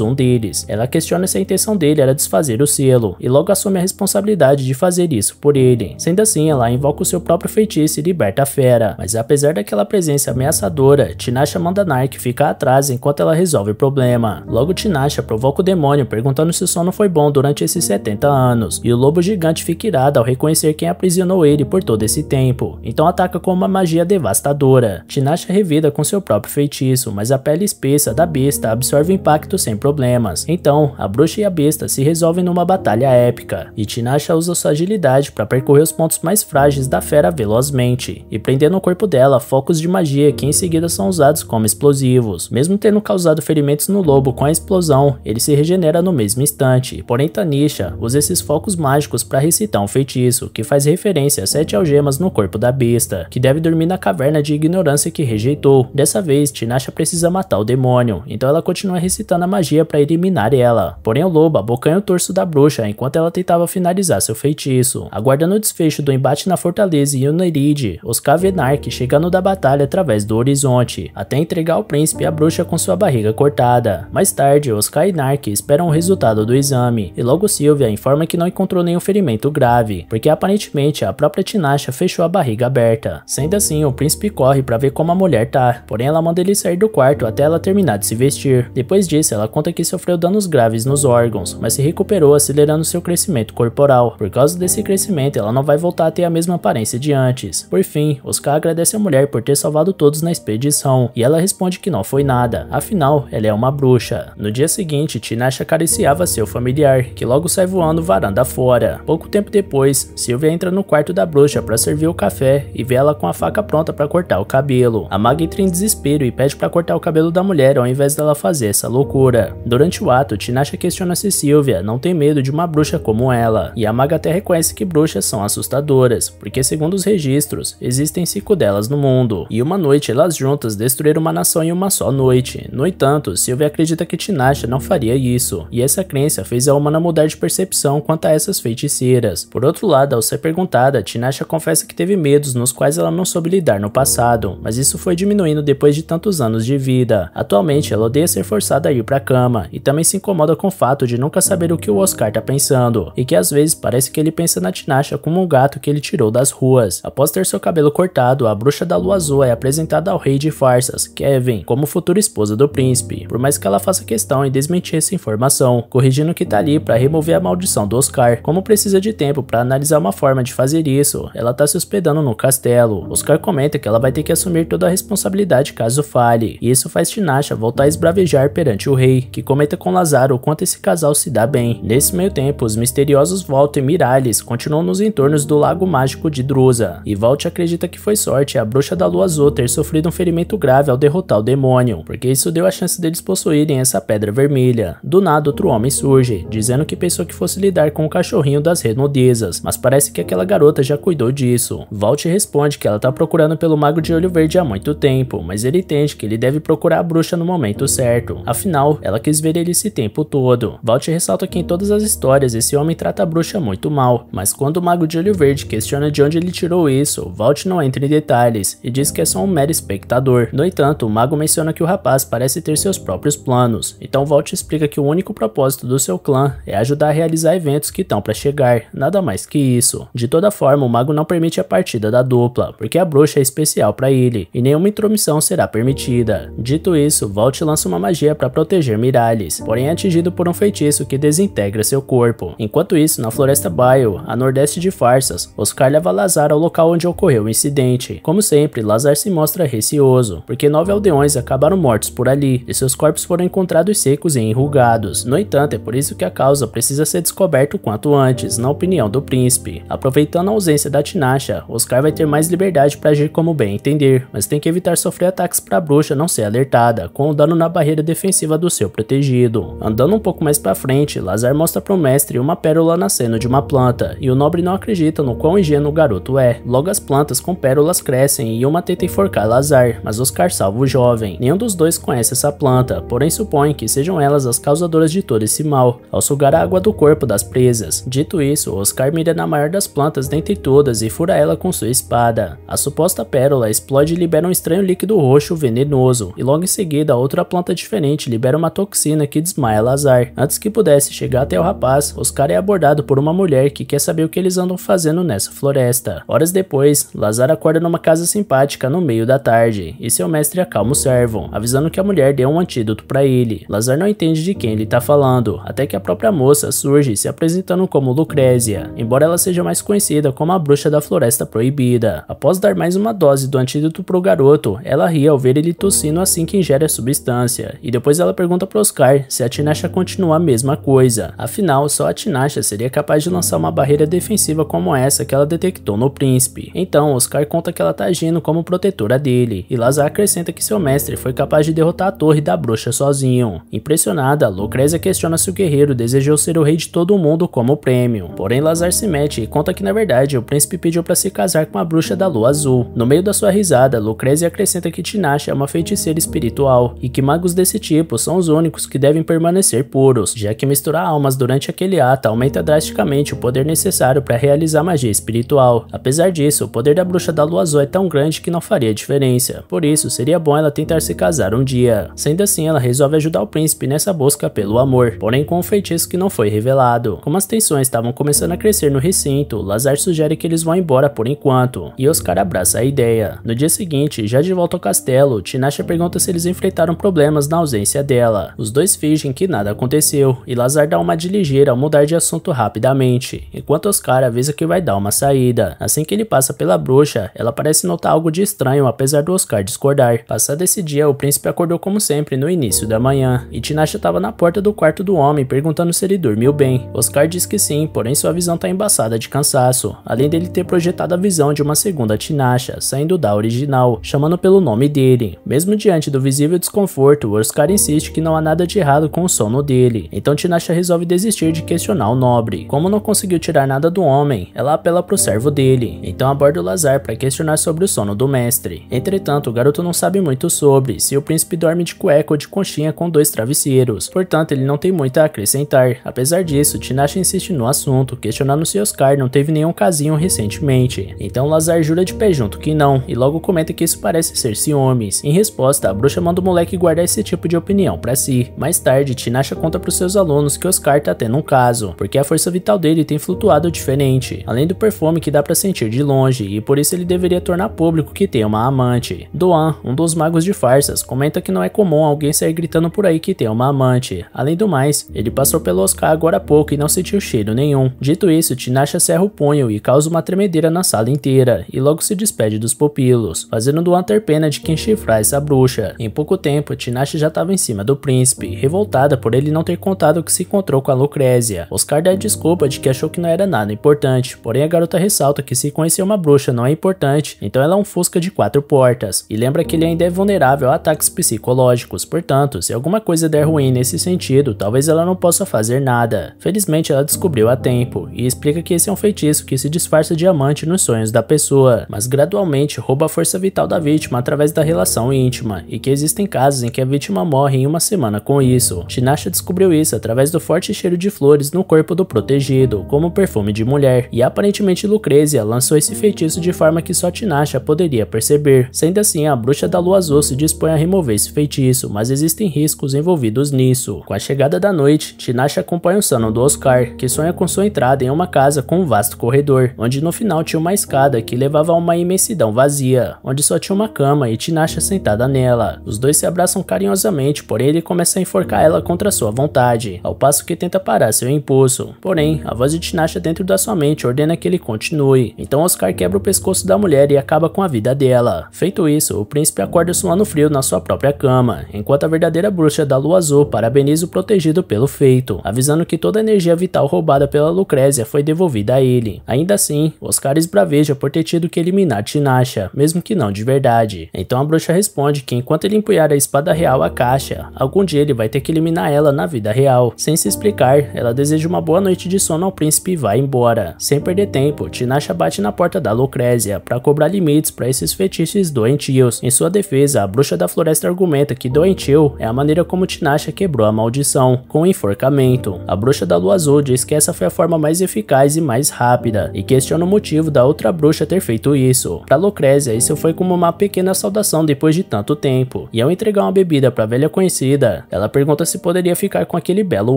um deles. Ela questiona se a intenção dele era desfazer o selo, e logo assume a responsabilidade de fazer isso por ele. Sendo assim, ela invoca o seu próprio feitiço e liberta a fera, mas apesar daquela presença ameaçadora, Tinasha manda Nark ficar atrás enquanto ela resolve o problema. Logo Tinasha provoca o demônio perguntando se o sono foi bom durante esses 70 anos, e o lobo gigante fica irado ao reconhecer quem aprisionou ele por todo esse tempo, então ataca com uma magia devastadora. Tinasha revida com seu próprio feitiço, mas a pele espessa da besta absorve impacto sem problemas. Então, a bruxa e a besta se resolvem numa batalha épica, e Tinasha usa sua agilidade para percorrer os pontos mais frágeis da fera velozmente, e prender no corpo dela focos de magia que em seguida são usados como explosivos. Mesmo tendo causado ferimentos no lobo com a explosão, ele se regenera no mesmo instante. Porém, Tanisha usa esses focos mágicos para recitar um feitiço, que faz referência a sete algemas no corpo da besta, que deve dormir na caverna de ignorância que rejeitou. Dessa vez, Tinasha precisa matar o demônio, então ela continua recitando a magia para eliminar ela. Porém, o lobo abocanha o torso da bruxa enquanto ela tentava finalizar seu feitiço. Aguardando o desfecho do embate na fortaleza e Unerid, Oscar Venark chegando da batalha através do horizonte, até entregar ao príncipe a bruxa com sua barriga cortada. Mais tarde, Oscar e Nark esperam o resultado do exame, e logo Sylvia informa que não encontrou nenhum ferimento grave, porque aparentemente a própria Tinasha fechou a barriga aberta. Sendo assim, o príncipe corre para ver como a mulher tá, porém ela manda ele sair do quarto até ela terminar de se vestir. Depois disso, ela conta que sofreu danos graves nos órgãos, mas se recuperou acelerando seu crescimento corporal. Por causa desse crescimento, ela não vai voltar a ter a mesma aparência de antes. Por fim, Oscar agradece a mulher por ter salvado todos na expedição, e ela responde que não foi nada, afinal, ela é uma bruxa. No dia seguinte, Tinasha acariciava seu familiar, que logo sai voando varanda fora. Pouco tempo depois, Sylvia entra no quarto da bruxa para servir o café e vê ela com a faca pronta para cortar o cabelo. A maga entra em desespero e pede para cortar o cabelo da mulher ao invés dela fazer essa loucura. Durante o ato, Tinasha questiona se Sylvia não tem medo de uma bruxa como ela, e a maga até reconhece que bruxas são assustadoras, porque segundo os registros, existem cinco delas no mundo, e uma noite elas juntas destruíram uma nação em uma só noite. No entanto, Sylvia acredita que Tinasha não faria isso, e essa crença fez a humana mudar de percepção quanto a essas feiticeiras. Por outro lado, ao ser perguntada, Tinasha confessa que teve medos nos quais ela não soube lidar no passado, mas isso foi diminuindo depois de tantos anos de vida. Atualmente, ela odeia ser forçada a ir pra cama, e também se incomoda com o fato de nunca saber o que o Oscar tá pensando, e que às vezes parece que ele pensa na Tinasha como um gato que ele tirou das ruas. Após ter seu cabelo cortado, a bruxa da lua azul é apresentada ao rei de farsas, Kevin, como futura esposa do príncipe, por mais que ela faça questão em desmentir essa informação, corrigindo que tá ali para remover a maldição do Oscar. Como precisa de tempo para analisar uma forma de fazer isso, ela tá se hospedando no castelo. Oscar comenta que ela vai ter que assumir toda a responsabilidade caso falhe, e isso faz Tinasha voltar a esbravejar perante o rei, que comenta com Lazaro o quanto esse casal se dá bem. Nesse meio tempo, os misteriosos Volta e Miralles continuam nos entornos do lago mágico de Drusa, e Volt acredita que foi sorte a bruxa da lua azul ter sofrido um ferimento grave ao derrotar o demônio, porque isso deu a chance deles possuírem essa pedra vermelha. Do nada, outro homem surge, dizendo que pensou que fosse lidar com o cachorrinho das redondezas, mas parece que aquela garota já cuidou disso. Valt responde que ela tá procurando pelo mago de olho verde há muito tempo, mas ele entende que ele deve procurar a bruxa no momento certo. Afinal, ela quis ver ele esse tempo todo. Valt ressalta que em todas as histórias esse homem trata a bruxa muito mal, mas quando o mago de olho verde questiona de onde ele tirou isso, Valt não entra em detalhes e diz que é só um mero espectador. No entanto, o mago menciona que o rapaz parece ter seus próprios planos, então Valt explica que o único propósito do seu clã é ajudar a realizar eventos que estão para chegar, nada mais que isso. De toda forma, o mago não permite a partida da dupla, porque a bruxa é especial para ele e nenhuma intromissão será permitida. Dito isso, Valt lança uma magia para para proteger Miralles, porém é atingido por um feitiço que desintegra seu corpo. Enquanto isso, na floresta Bio, a nordeste de Farsas, Oscar leva Lazar ao local onde ocorreu o incidente. Como sempre, Lazar se mostra receoso, porque nove aldeões acabaram mortos por ali, e seus corpos foram encontrados secos e enrugados. No entanto, é por isso que a causa precisa ser descoberta o quanto antes, na opinião do príncipe. Aproveitando a ausência da Tinasha, Oscar vai ter mais liberdade para agir como bem entender, mas tem que evitar sofrer ataques para a bruxa não ser alertada, com o dano na barreira defensiva do seu protegido. Andando um pouco mais para frente, Lazar mostra para o mestre uma pérola nascendo de uma planta, e o nobre não acredita no quão ingênuo o garoto é. Logo as plantas com pérolas crescem e uma tenta enforcar Lazar, mas Oscar salva o jovem. Nenhum dos dois conhece essa planta, porém supõe que sejam elas as causadoras de todo esse mal, ao sugar a água do corpo das presas. Dito isso, Oscar mira na maior das plantas dentre todas e fura ela com sua espada. A suposta pérola explode e libera um estranho líquido roxo venenoso, e logo em seguida outra planta diferente libera uma toxina que desmaia Lazar. Antes que pudesse chegar até o rapaz, Oscar é abordado por uma mulher que quer saber o que eles andam fazendo nessa floresta. Horas depois, Lazar acorda numa casa simpática no meio da tarde, e seu mestre acalma o servo, avisando que a mulher deu um antídoto para ele. Lazar não entende de quem ele está falando, até que a própria moça surge se apresentando como Lucrésia, embora ela seja mais conhecida como a bruxa da floresta proibida. Após dar mais uma dose do antídoto pro garoto, ela ri ao ver ele tossindo assim que ingere a substância, e depois ela pergunta pro Oscar se a Tinasha continua a mesma coisa. Afinal, só a Tinasha seria capaz de lançar uma barreira defensiva como essa que ela detectou no príncipe. Então, Oscar conta que ela tá agindo como protetora dele, e Lazar acrescenta que seu mestre foi capaz de derrotar a torre da bruxa sozinho. Impressionada, Lucrezia questiona se o guerreiro desejou ser o rei de todo o mundo como prêmio. Porém, Lazar se mete e conta que na verdade o príncipe pediu para se casar com a bruxa da lua azul. No meio da sua risada, Lucrezia acrescenta que Tinashe é uma feiticeira espiritual e que magos desse tipo são os únicos que devem permanecer puros, já que misturar almas durante aquele ato aumenta drasticamente o poder necessário para realizar magia espiritual. Apesar disso, o poder da bruxa da lua azul é tão grande que não faria diferença. Por isso, seria bom ela tentar se casar um dia. Sendo assim, ela resolve ajudar o príncipe nessa busca pelo amor, porém com um feitiço que não foi revelado. Como as tensões estavam começando a crescer no recinto, Lazar sugere que eles vão embora por enquanto, e Oscar abraça a ideia. No dia seguinte, já de volta ao castelo, Tinasha pergunta se eles enfrentaram problemas na ausência dela. Os dois fingem que nada aconteceu, e Lazar dá uma de ligeira ao mudar de assunto rapidamente, enquanto Oscar avisa que vai dar uma saída. Assim que ele passa pela bruxa, ela parece notar algo de estranho apesar do Oscar discordar. Passado esse dia, o príncipe acordou como sempre no início da manhã, e Tinasha estava na porta do quarto do homem perguntando se ele dormiu bem. Oscar diz que sim, porém sua visão tá embaçada de cansaço, além dele ter projetado a visão de uma segunda Tinasha, saindo da original, chamando pelo nome dele. Mesmo diante do visível desconforto, Oscar insiste que não há nada de errado com o sono dele, então Tinasha resolve desistir de questionar o nobre. Como não conseguiu tirar nada do homem, ela apela pro servo dele, então aborda o Lazar para questionar sobre o sono do mestre. Entretanto, o garoto não sabe muito sobre se o príncipe dorme de cueca ou de conchinha com dois travesseiros travesseiros, portanto ele não tem muito a acrescentar. Apesar disso, Tinashe insiste no assunto, questionando se Oscar não teve nenhum casinho recentemente. Então Lazar jura de pé junto que não, e logo comenta que isso parece ser ciúmes. Em resposta, a bruxa manda o moleque guardar esse tipo de opinião para si. Mais tarde, Tinashe conta para os seus alunos que Oscar tá tendo um caso, porque a força vital dele tem flutuado diferente, além do perfume que dá para sentir de longe, e por isso ele deveria tornar público que tem uma amante. Doan, um dos magos de farsas, comenta que não é comum alguém sair gritando por aí que tem uma amante. Além do mais, ele passou pelo Oscar agora há pouco e não sentiu cheiro nenhum. Dito isso, Tinasha serra o punho e causa uma tremedeira na sala inteira, e logo se despede dos pupilos, fazendo do ter pena de quem chifrar essa bruxa. Em pouco tempo, Tinasha já estava em cima do príncipe, revoltada por ele não ter contado que se encontrou com a Lucrésia. Oscar dá desculpa de que achou que não era nada importante, porém a garota ressalta que se conhecer uma bruxa não é importante, então ela é um fusca de quatro portas, e lembra que ele ainda é vulnerável a ataques psicológicos, portanto, se alguma coisa der ruim nesse sentido, talvez ela não possa fazer nada. Felizmente ela descobriu a tempo, e explica que esse é um feitiço que se disfarça diamante nos sonhos da pessoa, mas gradualmente rouba a força vital da vítima através da relação íntima, e que existem casos em que a vítima morre em uma semana com isso. Tinasha descobriu isso através do forte cheiro de flores no corpo do protegido, como perfume de mulher, e aparentemente Lucrezia lançou esse feitiço de forma que só Tinasha poderia perceber. Sendo assim, a bruxa da lua azul se dispõe a remover esse feitiço, mas existem riscos envolvidos nisso. Com a chegada da noite, Tinashe acompanha o sono do Oscar, que sonha com sua entrada em uma casa com um vasto corredor, onde no final tinha uma escada que levava a uma imensidão vazia, onde só tinha uma cama e Tinashe sentada nela. Os dois se abraçam carinhosamente novamente, porém ele começa a enforcar ela contra sua vontade, ao passo que tenta parar seu impulso. Porém, a voz de Tinasha dentro da sua mente ordena que ele continue. Então Oscar quebra o pescoço da mulher e acaba com a vida dela. Feito isso, o príncipe acorda suando frio na sua própria cama, enquanto a verdadeira bruxa da lua azul parabeniza o protegido pelo feito, avisando que toda a energia vital roubada pela Lucrécia foi devolvida a ele. Ainda assim, Oscar esbraveja por ter tido que eliminar Tinasha, mesmo que não de verdade. Então a bruxa responde que enquanto ele empunhar a espada real à caixa, algum dia ele vai ter que eliminar ela na vida real. Sem se explicar, ela deseja uma boa noite de sono ao príncipe e vai embora. Sem perder tempo, Tinasha bate na porta da Lucrécia para cobrar limites para esses fetiches doentios. Em sua defesa, a bruxa da floresta argumenta que doentio é a maneira como Tinasha quebrou a maldição, com o enforcamento. A bruxa da lua azul diz que essa foi a forma mais eficaz e mais rápida, e questiona o motivo da outra bruxa ter feito isso. Para Lucrécia, isso foi como uma pequena saudação depois de tanto tempo, e ao entregar uma bebida para a velha conhecida, ela pergunta se poderia ficar com aquele belo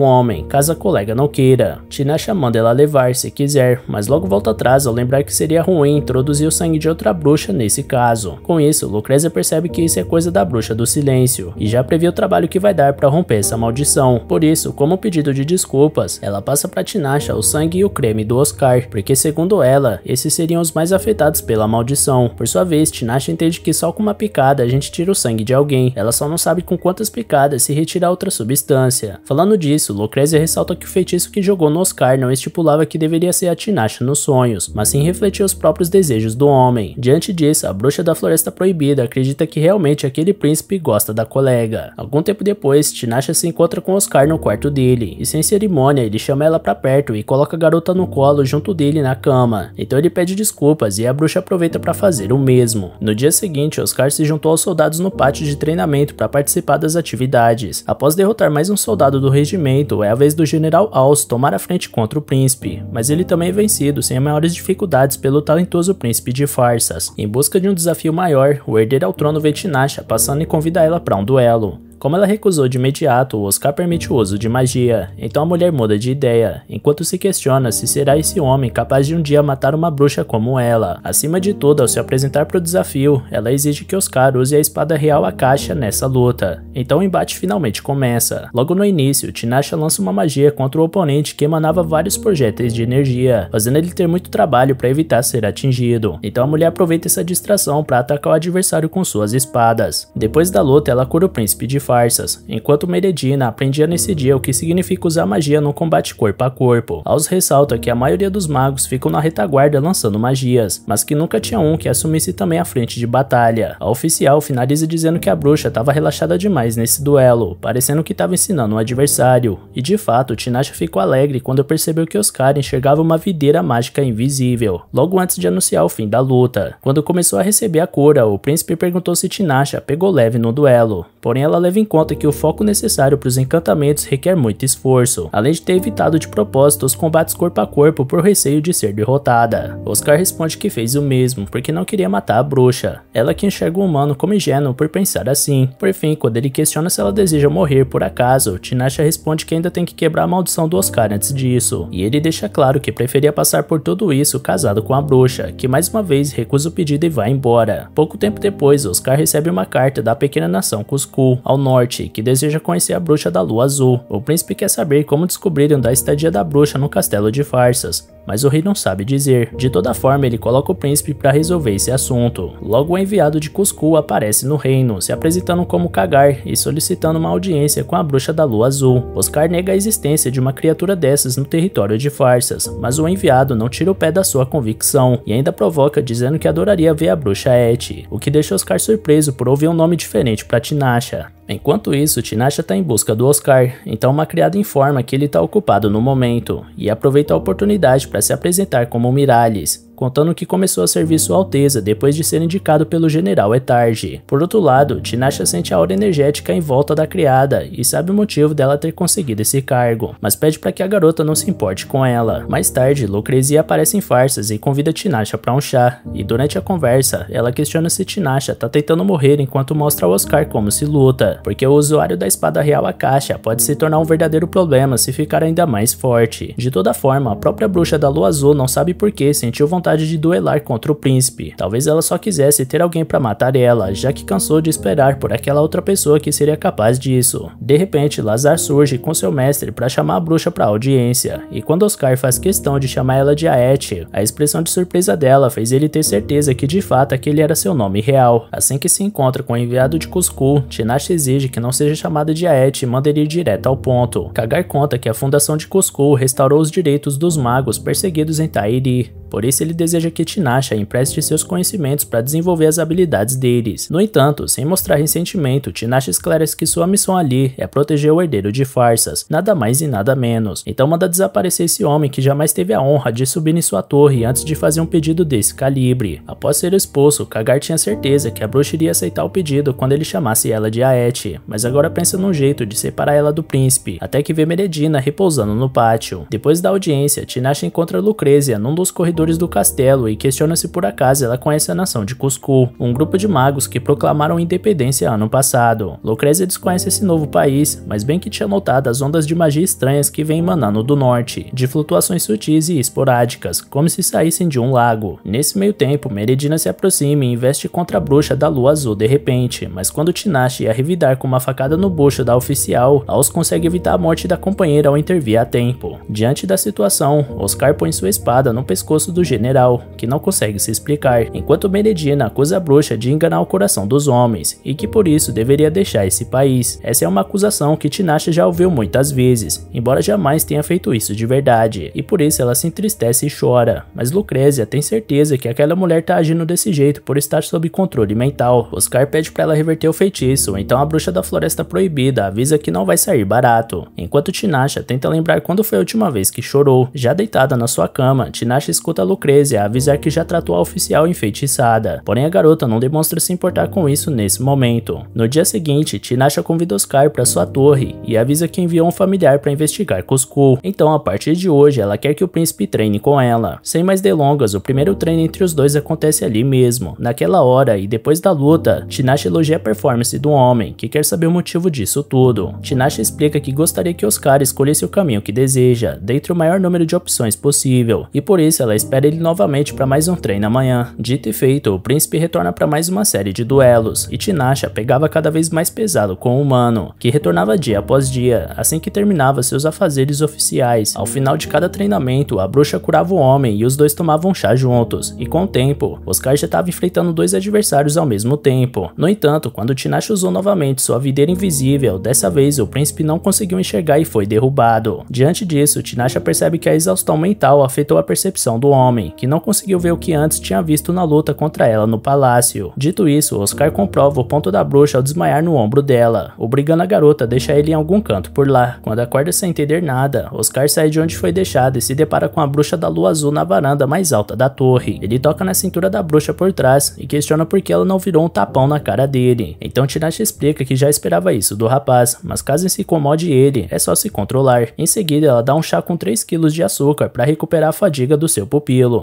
homem, caso a colega não queira. Tinasha manda ela levar se quiser, mas logo volta atrás ao lembrar que seria ruim introduzir o sangue de outra bruxa nesse caso. Com isso, Lucrécia percebe que isso é coisa da bruxa do silêncio, e já prevê o trabalho que vai dar para romper essa maldição. Por isso, como pedido de desculpas, ela passa para Tinasha o sangue e o creme do Oscar, porque segundo ela, esses seriam os mais afetados pela maldição. Por sua vez, Tinasha entende que só com uma picada a gente tira o sangue de alguém, ela só não sabe com quantas picadas se retirar outra substância. Falando disso, Lucrécia ressalta que o feitiço que jogou no Oscar não estipulava que deveria ser a Tinasha nos sonhos, mas sim refletir os próprios desejos do homem. Diante disso, a bruxa da Floresta Proibida acredita que realmente aquele príncipe gosta da colega. Algum tempo depois, Tinasha se encontra com Oscar no quarto dele, e sem cerimônia ele chama ela para perto e coloca a garota no colo junto dele na cama. Então ele pede desculpas e a bruxa aproveita para fazer o mesmo. No dia seguinte, Oscar se juntou aos soldados no pátio de treinamento para participar das atividades. Após derrotar mais um soldado do regimento, é a vez do general Aus tomar a frente contra o príncipe, mas ele também é vencido sem maiores dificuldades pelo talentoso príncipe de farsas. Em busca de um desafio maior, o herdeiro ao trono vê Tinasha passando e convida ela para um duelo. Como ela recusou de imediato, o Oscar permite o uso de magia, então a mulher muda de ideia, enquanto se questiona se será esse homem capaz de um dia matar uma bruxa como ela. Acima de tudo, ao se apresentar para o desafio, ela exige que Oscar use a espada real a caixa nessa luta. Então o embate finalmente começa. Logo no início, Tinasha lança uma magia contra o oponente que emanava vários projéteis de energia, fazendo ele ter muito trabalho para evitar ser atingido. Então a mulher aproveita essa distração para atacar o adversário com suas espadas. Depois da luta, ela cura o príncipe de farsas, enquanto Meredina aprendia nesse dia o que significa usar magia no combate corpo a corpo. Aos ressalta que a maioria dos magos ficam na retaguarda lançando magias, mas que nunca tinha um que assumisse também a frente de batalha. A oficial finaliza dizendo que a bruxa estava relaxada demais nesse duelo, parecendo que estava ensinando um adversário. E de fato, Tinasha ficou alegre quando percebeu que Oscar enxergava uma videira mágica invisível, logo antes de anunciar o fim da luta. Quando começou a receber a cura, o príncipe perguntou se Tinasha pegou leve no duelo, porém ela leva em conta que o foco necessário para os encantamentos requer muito esforço, além de ter evitado de propósito os combates corpo a corpo por receio de ser derrotada. Oscar responde que fez o mesmo, porque não queria matar a bruxa. Ela que enxerga o humano como ingênuo por pensar assim. Por fim, quando ele questiona se ela deseja morrer por acaso, Tinasha responde que ainda tem que quebrar a maldição do Oscar antes disso, e ele deixa claro que preferia passar por tudo isso casado com a bruxa, que mais uma vez recusa o pedido e vai embora. Pouco tempo depois, Oscar recebe uma carta da pequena nação Cusco, ao norte, que deseja conhecer a bruxa da lua azul. O príncipe quer saber como descobriram da estadia da bruxa no castelo de Farsas, mas o rei não sabe dizer. De toda forma, ele coloca o príncipe para resolver esse assunto. Logo, o enviado de Cusco aparece no reino, se apresentando como Kagar e solicitando uma audiência com a bruxa da lua azul. Oscar nega a existência de uma criatura dessas no território de Farsas, mas o enviado não tira o pé da sua convicção e ainda provoca dizendo que adoraria ver a bruxa Et, o que deixa Oscar surpreso por ouvir um nome diferente para Tinasha. Enquanto isso, Tinasha está em busca do Oscar, então uma criada informa que ele está ocupado no momento e aproveita a oportunidade para se apresentar como Miralles, contando que começou a servir Sua Alteza depois de ser indicado pelo general Etarge. Por outro lado, Tinasha sente a aura energética em volta da criada e sabe o motivo dela ter conseguido esse cargo, mas pede para que a garota não se importe com ela. Mais tarde, Lucrezia aparece em farsas e convida Tinasha para um chá, e durante a conversa, ela questiona se Tinasha tá tentando morrer enquanto mostra ao Oscar como se luta, porque o usuário da espada real Akasha pode se tornar um verdadeiro problema se ficar ainda mais forte. De toda forma, a própria bruxa da lua azul não sabe por que sentiu vontade vontade de duelar contra o príncipe. Talvez ela só quisesse ter alguém para matar ela, já que cansou de esperar por aquela outra pessoa que seria capaz disso. De repente, Lazar surge com seu mestre para chamar a bruxa para audiência, e quando Oscar faz questão de chamar ela de Aet, a expressão de surpresa dela fez ele ter certeza que de fato aquele era seu nome real. Assim que se encontra com o enviado de Cusco, Tinashe exige que não seja chamada de Aet e manda ele ir direto ao ponto. Kagar conta que a fundação de Cusco restaurou os direitos dos magos perseguidos em Tairi, por isso ele deseja que Tinasha empreste seus conhecimentos para desenvolver as habilidades deles. No entanto, sem mostrar ressentimento, Tinasha esclarece que sua missão ali é proteger o herdeiro de farsas, nada mais e nada menos. Então manda desaparecer esse homem que jamais teve a honra de subir em sua torre antes de fazer um pedido desse calibre. Após ser expulso, Kagar tinha certeza que a bruxa iria aceitar o pedido quando ele chamasse ela de Aet, mas agora pensa num jeito de separar ela do príncipe, até que vê Meredina repousando no pátio. Depois da audiência, Tinasha encontra Lucrezia num dos corredores do castelo e questiona se por acaso ela conhece a nação de Cusco, um grupo de magos que proclamaram independência ano passado. Lucrezia desconhece esse novo país, mas bem que tinha notado as ondas de magia estranhas que vêm emanando do norte, de flutuações sutis e esporádicas, como se saíssem de um lago. Nesse meio tempo, Meredina se aproxima e investe contra a bruxa da lua azul de repente, mas quando Tinashe ia revidar com uma facada no bucho da oficial, Aos consegue evitar a morte da companheira ao intervir a tempo. Diante da situação, Oscar põe sua espada no pescoço do general, que não consegue se explicar, enquanto Benedina acusa a bruxa de enganar o coração dos homens e que por isso deveria deixar esse país. Essa é uma acusação que Tinashe já ouviu muitas vezes, embora jamais tenha feito isso de verdade, e por isso ela se entristece e chora. Mas Lucrezia tem certeza que aquela mulher tá agindo desse jeito por estar sob controle mental. Oscar pede para ela reverter o feitiço, então a bruxa da floresta proibida avisa que não vai sair barato. Enquanto Tinashe tenta lembrar quando foi a última vez que chorou, já deitada na sua cama, Tinashe escuta Lucrezia avisar que já tratou a oficial enfeitiçada, porém a garota não demonstra se importar com isso nesse momento. No dia seguinte, Tinasha convida Oscar para sua torre e avisa que enviou um familiar para investigar Cusco. Então, a partir de hoje, ela quer que o príncipe treine com ela. Sem mais delongas, o primeiro treino entre os dois acontece ali mesmo, naquela hora e depois da luta. Tinasha elogia a performance do homem, que quer saber o motivo disso tudo. Tinasha explica que gostaria que Oscar escolhesse o caminho que deseja, dentre o maior número de opções possível, e por isso ela espera ele novamente para mais um treino amanhã. Dito e feito, o príncipe retorna para mais uma série de duelos, e Tinasha pegava cada vez mais pesado com o humano, que retornava dia após dia, assim que terminava seus afazeres oficiais. Ao final de cada treinamento, a bruxa curava o homem e os dois tomavam chá juntos, e com o tempo, Oscar já estava enfrentando dois adversários ao mesmo tempo. No entanto, quando Tinasha usou novamente sua videira invisível, dessa vez o príncipe não conseguiu enxergar e foi derrubado. Diante disso, Tinasha percebe que a exaustão mental afetou a percepção do homem, que não conseguiu ver o que antes tinha visto na luta contra ela no palácio. Dito isso, Oscar comprova o ponto da bruxa ao desmaiar no ombro dela, obrigando a garota a deixar ele em algum canto por lá. Quando acorda sem entender nada, Oscar sai de onde foi deixado e se depara com a bruxa da lua azul na varanda mais alta da torre. Ele toca na cintura da bruxa por trás e questiona por que ela não virou um tapão na cara dele. Então Tinashe explica que já esperava isso do rapaz, mas caso se incomode ele, é só se controlar. Em seguida, ela dá um chá com 3 kg de açúcar para recuperar a fadiga do seu pupilo.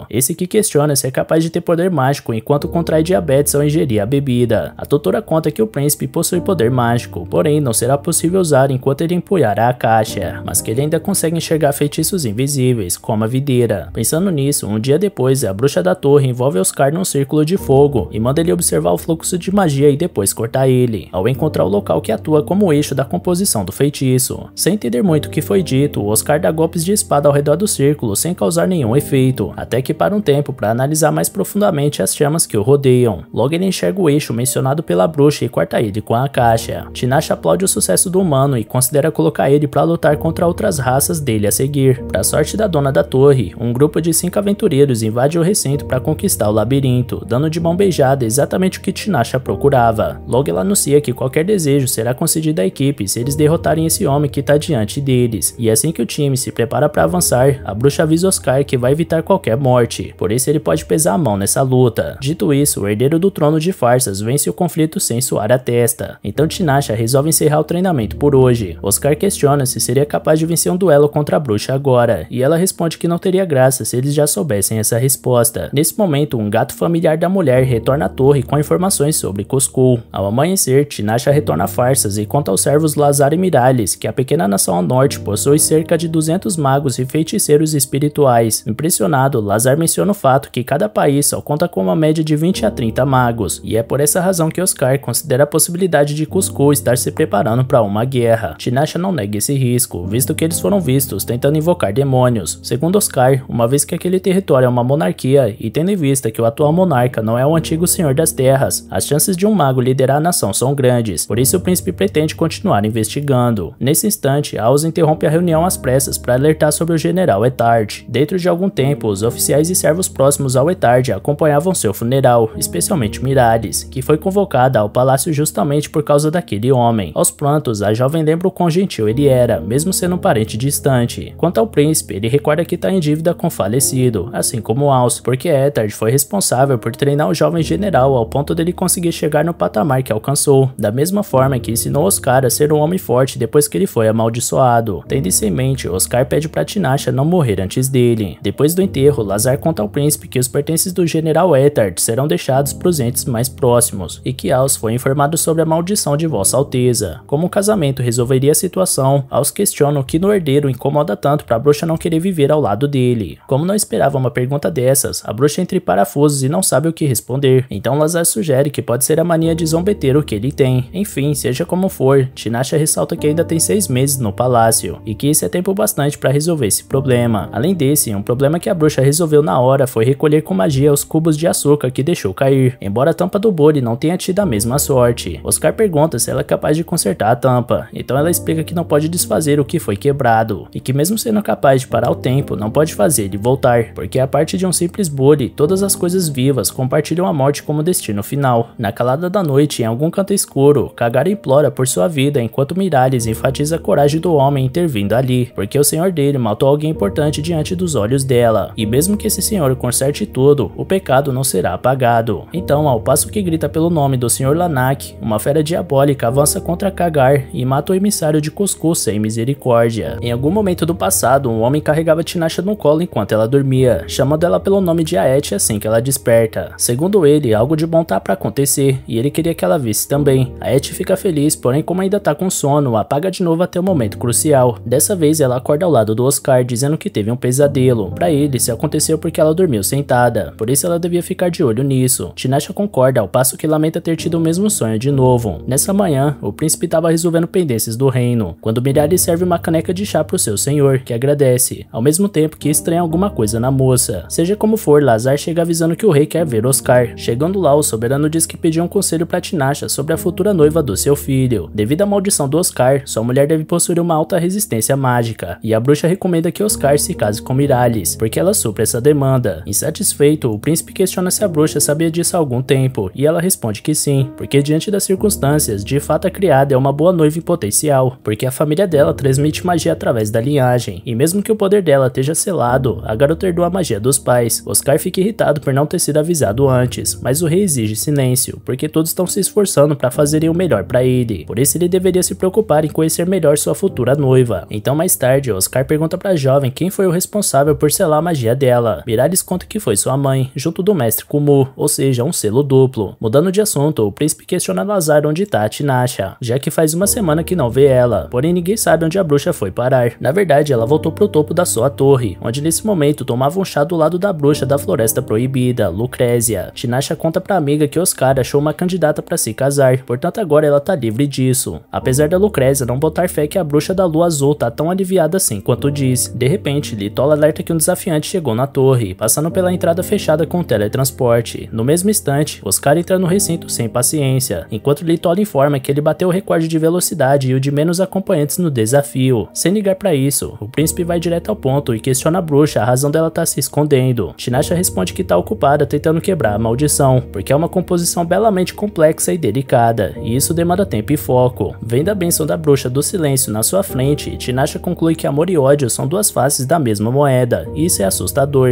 Esse que questiona se é capaz de ter poder mágico enquanto contrai diabetes ao ingerir a bebida. A doutora conta que o príncipe possui poder mágico, porém não será possível usar enquanto ele empunhar a caixa, mas que ele ainda consegue enxergar feitiços invisíveis, como a videira. Pensando nisso, um dia depois, a bruxa da torre envolve Oscar num círculo de fogo e manda ele observar o fluxo de magia e depois cortar ele, ao encontrar o local que atua como eixo da composição do feitiço. Sem entender muito o que foi dito, Oscar dá golpes de espada ao redor do círculo sem causar nenhum efeito, até que para um tempo para analisar mais profundamente as chamas que o rodeiam. Logo ele enxerga o eixo mencionado pela bruxa e corta ele com a caixa. Tinashe aplaude o sucesso do humano e considera colocar ele para lutar contra outras raças dele a seguir. Para sorte da dona da torre, um grupo de cinco aventureiros invade o recinto para conquistar o labirinto, dando de mão beijada exatamente o que Tinashe procurava. Logo ela anuncia que qualquer desejo será concedido à equipe se eles derrotarem esse homem que está diante deles. E assim que o time se prepara para avançar, a bruxa avisa Oscar que vai evitar qualquer morte, por isso ele pode pesar a mão nessa luta. Dito isso, o herdeiro do trono de farsas vence o conflito sem suar a testa. Então Tinasha resolve encerrar o treinamento por hoje. Oscar questiona se seria capaz de vencer um duelo contra a bruxa agora, e ela responde que não teria graça se eles já soubessem essa resposta. Nesse momento, um gato familiar da mulher retorna à torre com informações sobre Cusco. Ao amanhecer, Tinasha retorna a farsas e conta aos servos Lazar e Miralles que a pequena nação ao norte possui cerca de 200 magos e feiticeiros espirituais. Impressionado, Lazar menciona o fato que cada país só conta com uma média de 20 a 30 magos, e é por essa razão que Oscar considera a possibilidade de Cusco estar se preparando para uma guerra. Tinasha não nega esse risco, visto que eles foram vistos tentando invocar demônios. Segundo Oscar, uma vez que aquele território é uma monarquia, e tendo em vista que o atual monarca não é o antigo senhor das terras, as chances de um mago liderar a nação são grandes, por isso o príncipe pretende continuar investigando. Nesse instante, Aos interrompe a reunião às pressas para alertar sobre o general Etard. Dentro de algum tempo, oficiais e servos próximos ao Etard acompanhavam seu funeral, especialmente Mirares, que foi convocada ao palácio justamente por causa daquele homem. Aos prantos, a jovem lembra o quão gentil ele era, mesmo sendo um parente distante. Quanto ao príncipe, ele recorda que está em dívida com o falecido, assim como Aos, porque Etard foi responsável por treinar o jovem general ao ponto dele conseguir chegar no patamar que alcançou, da mesma forma que ensinou Oscar a ser um homem forte depois que ele foi amaldiçoado. Tendo isso em mente, Oscar pede para Tinasha não morrer antes dele. Depois do enterro, Lazar conta ao príncipe que os pertences do general Etard serão deixados para os entes mais próximos, e que Aos foi informado sobre a maldição de Vossa Alteza. Como o casamento resolveria a situação, Aos questiona o que no herdeiro incomoda tanto para a bruxa não querer viver ao lado dele. Como não esperava uma pergunta dessas, a bruxa entra em parafusos e não sabe o que responder. Então Lazar sugere que pode ser a mania de zombeteiro que ele tem. Enfim, seja como for, Tinasha ressalta que ainda tem seis meses no palácio, e que isso é tempo bastante para resolver esse problema. Além desse, um problema que a bruxa resolveu na hora foi recolher com magia os cubos de açúcar que deixou cair, embora a tampa do bole não tenha tido a mesma sorte. Oscar pergunta se ela é capaz de consertar a tampa, então ela explica que não pode desfazer o que foi quebrado, e que mesmo sendo capaz de parar o tempo, não pode fazer ele voltar, porque a parte de um simples bole, todas as coisas vivas compartilham a morte como destino final. Na calada da noite, em algum canto escuro, Kagara implora por sua vida enquanto Mirales enfatiza a coragem do homem intervindo ali, porque o senhor dele matou alguém importante diante dos olhos dela, e mesmo que esse senhor conserte tudo, o pecado não será apagado. Então, ao passo que grita pelo nome do senhor Lanak, uma fera diabólica avança contra Kagar e mata o emissário de Cusco sem misericórdia. Em algum momento do passado, um homem carregava Tinasha no colo enquanto ela dormia, chamando ela pelo nome de Aet assim que ela desperta. Segundo ele, algo de bom tá para acontecer, e ele queria que ela visse também. Aet fica feliz, porém como ainda tá com sono, apaga de novo até o momento crucial. Dessa vez ela acorda ao lado do Oscar, dizendo que teve um pesadelo. Para ele, isso aconteceu porque ela dormiu sentada, por isso ela devia ficar de olho nisso. Tinasha concorda, ao passo que lamenta ter tido o mesmo sonho de novo. Nessa manhã, o príncipe estava resolvendo pendências do reino, quando Mirari serve uma caneca de chá pro seu senhor, que agradece, ao mesmo tempo que estranha alguma coisa na moça. Seja como for, Lazar chega avisando que o rei quer ver Oscar. Chegando lá, o soberano diz que pediu um conselho para Tinasha sobre a futura noiva do seu filho. Devido à maldição do Oscar, sua mulher deve possuir uma alta resistência mágica, e a bruxa recomenda que Oscar se case com Miralles, porque ela supra essa demanda. Insatisfeito, o príncipe questiona se a bruxa sabia disso há algum tempo, e ela responde que sim, porque diante das circunstâncias, de fato a criada é uma boa noiva em potencial, porque a família dela transmite magia através da linhagem, e mesmo que o poder dela esteja selado, a garota herdou a magia dos pais. Oscar fica irritado por não ter sido avisado antes, mas o rei exige silêncio, porque todos estão se esforçando para fazerem o melhor para ele. Por isso ele deveria se preocupar em conhecer melhor sua futura noiva. Então mais tarde, Oscar pergunta para a jovem quem foi o responsável por selar a magia dela. Mirales conta que foi sua mãe, junto do mestre Kumu, ou seja, um selo duplo. Mudando de assunto, o príncipe questiona Lazar onde tá a Tinasha, já que faz uma semana que não vê ela, porém ninguém sabe onde a bruxa foi parar. Na verdade, ela voltou pro topo da sua torre, onde nesse momento tomava um chá do lado da bruxa da floresta proibida, Lucrézia. Tinasha conta pra amiga que Oscar achou uma candidata para se casar, portanto agora ela tá livre disso. Apesar da Lucrézia não botar fé que a bruxa da lua azul tá tão aliviada assim quanto diz, de repente Litola alerta que um desafiante chegou na torre, passando pela entrada fechada com o teletransporte. No mesmo instante, Oscar entra no recinto sem paciência, enquanto Litola informa que ele bateu o recorde de velocidade e o de menos acompanhantes no desafio. Sem ligar para isso, o príncipe vai direto ao ponto e questiona a bruxa a razão dela estar tá se escondendo. Tinasha responde que tá ocupada tentando quebrar a maldição, porque é uma composição belamente complexa e delicada, e isso demanda tempo e foco. Vendo a bênção da bruxa do silêncio na sua frente, Tinasha conclui que amor e ódio são duas faces da mesma moeda, e isso é assustador.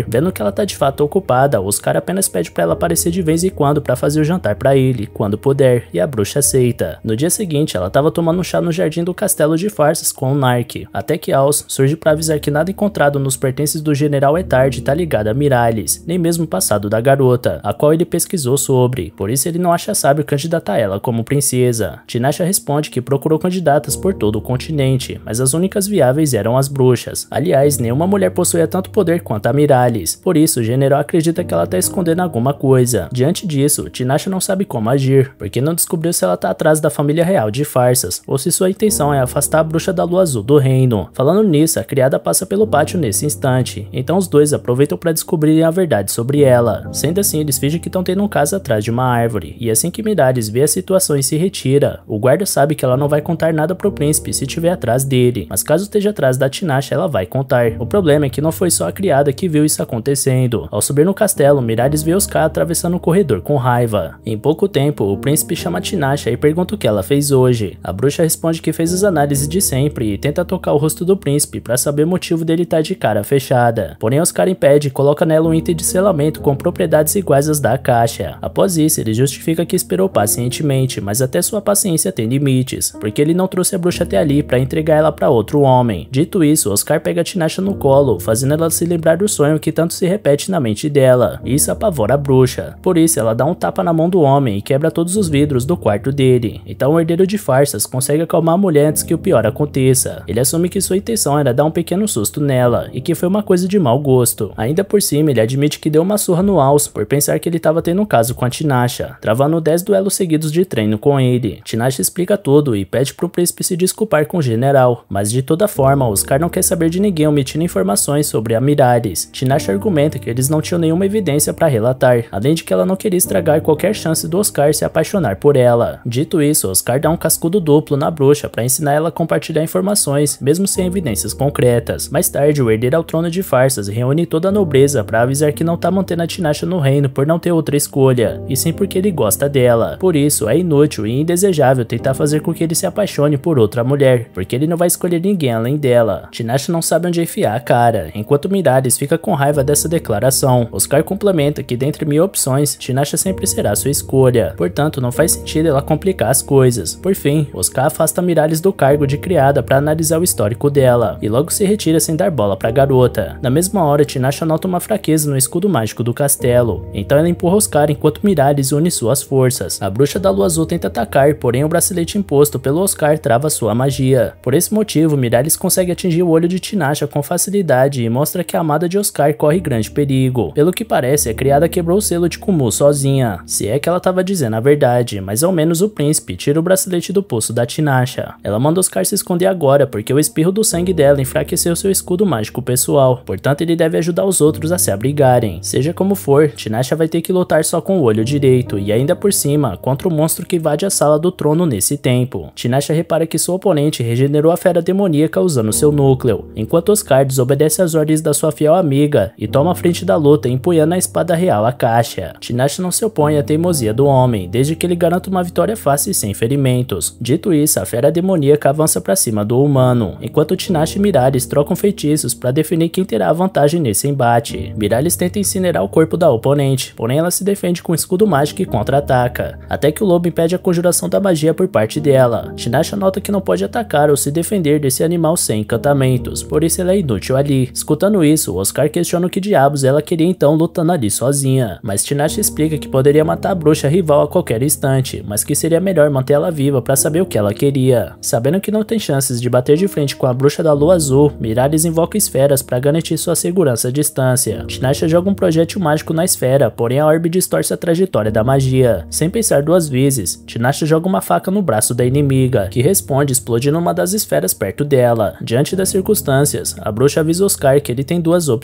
Vendo que ela tá de fato ocupada, Oscar apenas pede para ela aparecer de vez em quando para fazer o jantar para ele, quando puder, e a bruxa aceita. No dia seguinte, ela tava tomando um chá no jardim do castelo de Farsas com o Nark, até que Aos surge para avisar que nada encontrado nos pertences do general Etard tá ligado a Miralles, nem mesmo o passado da garota, a qual ele pesquisou sobre, por isso ele não acha sábio candidatar ela como princesa. Tinasha responde que procurou candidatas por todo o continente, mas as únicas viáveis eram as bruxas. Aliás, nenhuma mulher possuía tanto poder quanto matar Miralles. Por isso, o general acredita que ela tá escondendo alguma coisa. Diante disso, Tinashe não sabe como agir, porque não descobriu se ela tá atrás da família real de farsas, ou se sua intenção é afastar a bruxa da lua azul do reino. Falando nisso, a criada passa pelo pátio nesse instante, então os dois aproveitam para descobrirem a verdade sobre ela. Sendo assim, eles fingem que estão tendo um caso atrás de uma árvore, e assim que Miralles vê a situação e se retira, o guarda sabe que ela não vai contar nada pro príncipe se estiver atrás dele, mas caso esteja atrás da Tinashe, ela vai contar. O problema é que não foi só a criada que viu isso acontecendo. Ao subir no castelo, Miralles vê Oscar atravessando o corredor com raiva. Em pouco tempo, o príncipe chama Tinashe e pergunta o que ela fez hoje. A bruxa responde que fez as análises de sempre e tenta tocar o rosto do príncipe para saber o motivo dele estar tá de cara fechada. Porém, Oscar impede e coloca nela um item de selamento com propriedades iguais às da caixa. Após isso, ele justifica que esperou pacientemente, mas até sua paciência tem limites, porque ele não trouxe a bruxa até ali para entregar ela para outro homem. Dito isso, Oscar pega Tinashe no colo, fazendo ela se lembrar do sonho que tanto se repete na mente dela. Isso apavora a bruxa. Por isso, ela dá um tapa na mão do homem e quebra todos os vidros do quarto dele. Então o herdeiro de farsas consegue acalmar a mulher antes que o pior aconteça. Ele assume que sua intenção era dar um pequeno susto nela, e que foi uma coisa de mau gosto. Ainda por cima, ele admite que deu uma surra no Alce por pensar que ele estava tendo um caso com a Tinasha, travando 10 duelos seguidos de treino com ele. Tinasha explica tudo e pede pro príncipe se desculpar com o general, mas de toda forma, Oscar não quer saber de ninguém omitindo informações sobre a Mirares. Tinasha argumenta que eles não tinham nenhuma evidência para relatar, além de que ela não queria estragar qualquer chance do Oscar se apaixonar por ela. Dito isso, Oscar dá um cascudo duplo na bruxa para ensinar ela a compartilhar informações, mesmo sem evidências concretas. Mais tarde, o herdeiro ao trono de farsas reúne toda a nobreza para avisar que não tá mantendo a Tinasha no reino por não ter outra escolha, e sim porque ele gosta dela. Por isso, é inútil e indesejável tentar fazer com que ele se apaixone por outra mulher, porque ele não vai escolher ninguém além dela. Tinashe não sabe onde enfiar a cara, enquanto Mirares fica com raiva dessa declaração. Oscar complementa que dentre mil opções, Tinashe sempre será sua escolha, portanto não faz sentido ela complicar as coisas. Por fim, Oscar afasta Mirares do cargo de criada para analisar o histórico dela, e logo se retira sem dar bola para a garota. Na mesma hora, Tinashe nota uma fraqueza no escudo mágico do castelo, então ela empurra Oscar enquanto Mirares une suas forças. A bruxa da lua azul tenta atacar, porém o bracelete imposto pelo Oscar trava sua magia. Por esse motivo, Mirares consegue atingir o olho de Tinasha com facilidade e mostra que a amada de Oscar corre grande perigo. Pelo que parece, a criada quebrou o selo de Kumu sozinha, se é que ela estava dizendo a verdade, mas ao menos o príncipe tira o bracelete do pulso da Tinasha. Ela manda Oscar se esconder agora porque o espirro do sangue dela enfraqueceu seu escudo mágico pessoal, portanto ele deve ajudar os outros a se abrigarem. Seja como for, Tinasha vai ter que lutar só com o olho direito e ainda por cima contra o monstro que invade a sala do trono nesse tempo. Tinasha repara que seu oponente regenerou a fera demoníaca usando seu núcleo, enquanto Oscar desobedece às ordens da sua fiel amiga e toma a frente da luta empunhando a espada real à caixa. Tinashe não se opõe à teimosia do homem, desde que ele garanta uma vitória fácil e sem ferimentos. Dito isso, a fera demoníaca avança para cima do humano, enquanto Tinashe e Mirares trocam feitiços para definir quem terá a vantagem nesse embate. Mirares tenta incinerar o corpo da oponente, porém ela se defende com escudo mágico e contra-ataca, até que o lobo impede a conjuração da magia por parte dela. Tinashe nota que não pode atacar ou se defender desse animal sem encantamentos, por isso ela é inútil ali. Escutando isso, Oscar questiona o que diabos ela queria então lutando ali sozinha, mas Tinashe explica que poderia matar a bruxa rival a qualquer instante, mas que seria melhor manter ela viva para saber o que ela queria. Sabendo que não tem chances de bater de frente com a bruxa da lua azul, Mirares invoca esferas para garantir sua segurança à distância. Tinashe joga um projétil mágico na esfera, porém a orbe distorce a trajetória da magia. Sem pensar duas vezes, Tinashe joga uma faca no braço da inimiga, que responde explodindo uma das esferas perto dela. Diante das circunstâncias, a bruxa avisa Oscar que ele tem duas opções.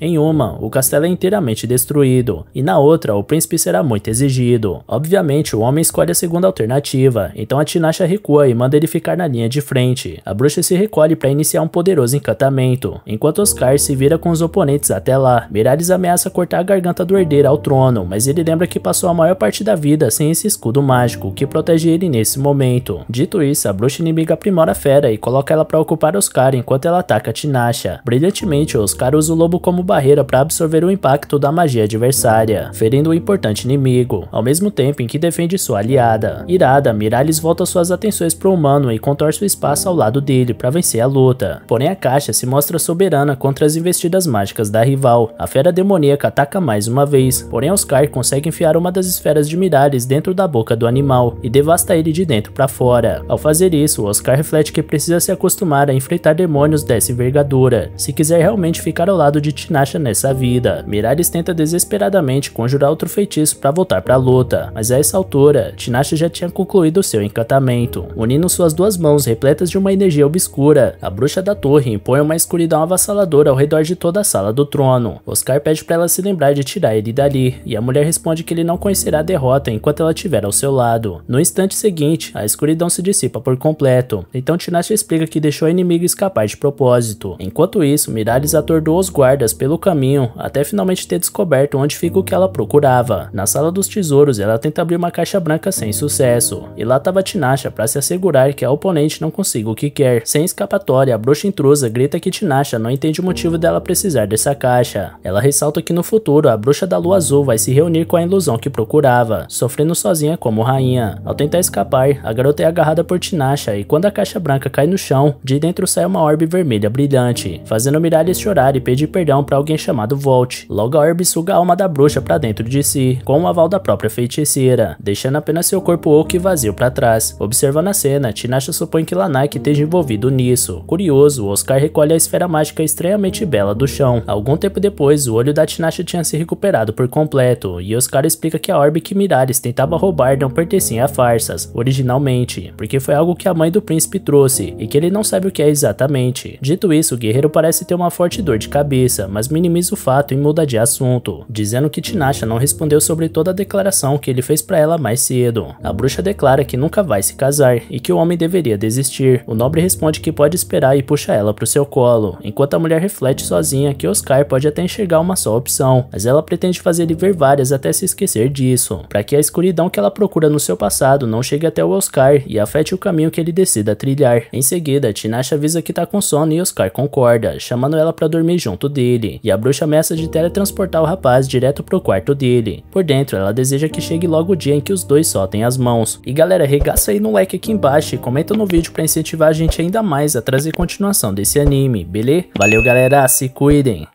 Em uma, o castelo é inteiramente destruído, e na outra, o príncipe será muito exigido. Obviamente, o homem escolhe a segunda alternativa, então a Tinasha recua e manda ele ficar na linha de frente. A bruxa se recolhe para iniciar um poderoso encantamento, enquanto Oscar se vira com os oponentes até lá. Mirares ameaça cortar a garganta do herdeiro ao trono, mas ele lembra que passou a maior parte da vida sem esse escudo mágico que protege ele nesse momento. Dito isso, a bruxa inimiga aprimora a fera e coloca ela para ocupar Oscar enquanto ela ataca Tinasha. Brilhantemente, Oscar usa o lobo como barreira para absorver o impacto da magia adversária, ferindo o importante inimigo, ao mesmo tempo em que defende sua aliada. Irada, Miralis volta suas atenções para o humano e contorce o espaço ao lado dele para vencer a luta. Porém, a caixa se mostra soberana contra as investidas mágicas da rival. A fera demoníaca ataca mais uma vez, porém Oscar consegue enfiar uma das esferas de Miralis dentro da boca do animal e devasta ele de dentro para fora. Ao fazer isso, Oscar reflete que precisa se acostumar a enfrentar demônios dessa envergadura, se quiser realmente ficar ao lado de Tinasha nessa vida. Miralis tenta desesperadamente conjurar outro feitiço para voltar para a luta, mas a essa altura, Tinasha já tinha concluído seu encantamento. Unindo suas duas mãos repletas de uma energia obscura, a bruxa da torre impõe uma escuridão avassaladora ao redor de toda a sala do trono. Oscar pede para ela se lembrar de tirar ele dali, e a mulher responde que ele não conhecerá a derrota enquanto ela estiver ao seu lado. No instante seguinte, a escuridão se dissipa por completo, então Tinasha explica que deixou o inimigo escapar de propósito. Enquanto isso, Miralis atordoou os guardas pelo caminho até finalmente ter descoberto onde fica o que ela procurava. Na sala dos tesouros, ela tenta abrir uma caixa branca sem sucesso, e lá estava Tinasha para se assegurar que a oponente não consiga o que quer. Sem escapatória, a bruxa intrusa grita que Tinasha não entende o motivo dela precisar dessa caixa. Ela ressalta que no futuro a bruxa da lua azul vai se reunir com a ilusão que procurava, sofrendo sozinha como rainha. Ao tentar escapar, a garota é agarrada por Tinasha e quando a caixa branca cai no chão, de dentro sai uma orbe vermelha brilhante, fazendo Miralles chorar e pedir perdão para alguém chamado Volt. Logo a orbe suga a alma da bruxa para dentro de si, com o aval da própria feiticeira, deixando apenas seu corpo oco e vazio para trás. Observando a cena, Tinasha supõe que Lanai esteja envolvido nisso. Curioso, Oscar recolhe a esfera mágica estranhamente bela do chão. Algum tempo depois, o olho da Tinasha tinha se recuperado por completo, e Oscar explica que a orbe que Miralles tentava roubar não pertencia a farsas, originalmente, porque foi algo que a mãe do príncipe trouxe, e que ele não sabe o que é exatamente. Dito isso, o guerreiro parece ter uma forte dor de cabeça, mas minimiza o fato e muda de assunto, dizendo que Tinasha não respondeu sobre toda a declaração que ele fez para ela mais cedo. A bruxa declara que nunca vai se casar e que o homem deveria desistir. O nobre responde que pode esperar e puxa ela pro seu colo, enquanto a mulher reflete sozinha que Oscar pode até enxergar uma só opção, mas ela pretende fazer ele ver várias até se esquecer disso, para que a escuridão que ela procura no seu passado não chegue até o Oscar e afete o caminho que ele decida trilhar. Em seguida, Tinasha avisa que tá com sono e Oscar concorda, chamando ela para dormir junto dele, e a bruxa ameaça de teletransportar o rapaz direto pro quarto dele. Por dentro, ela deseja que chegue logo o dia em que os dois soltem as mãos. E galera, regaça aí no like aqui embaixo e comenta no vídeo para incentivar a gente ainda mais a trazer continuação desse anime, beleza? Valeu galera, se cuidem!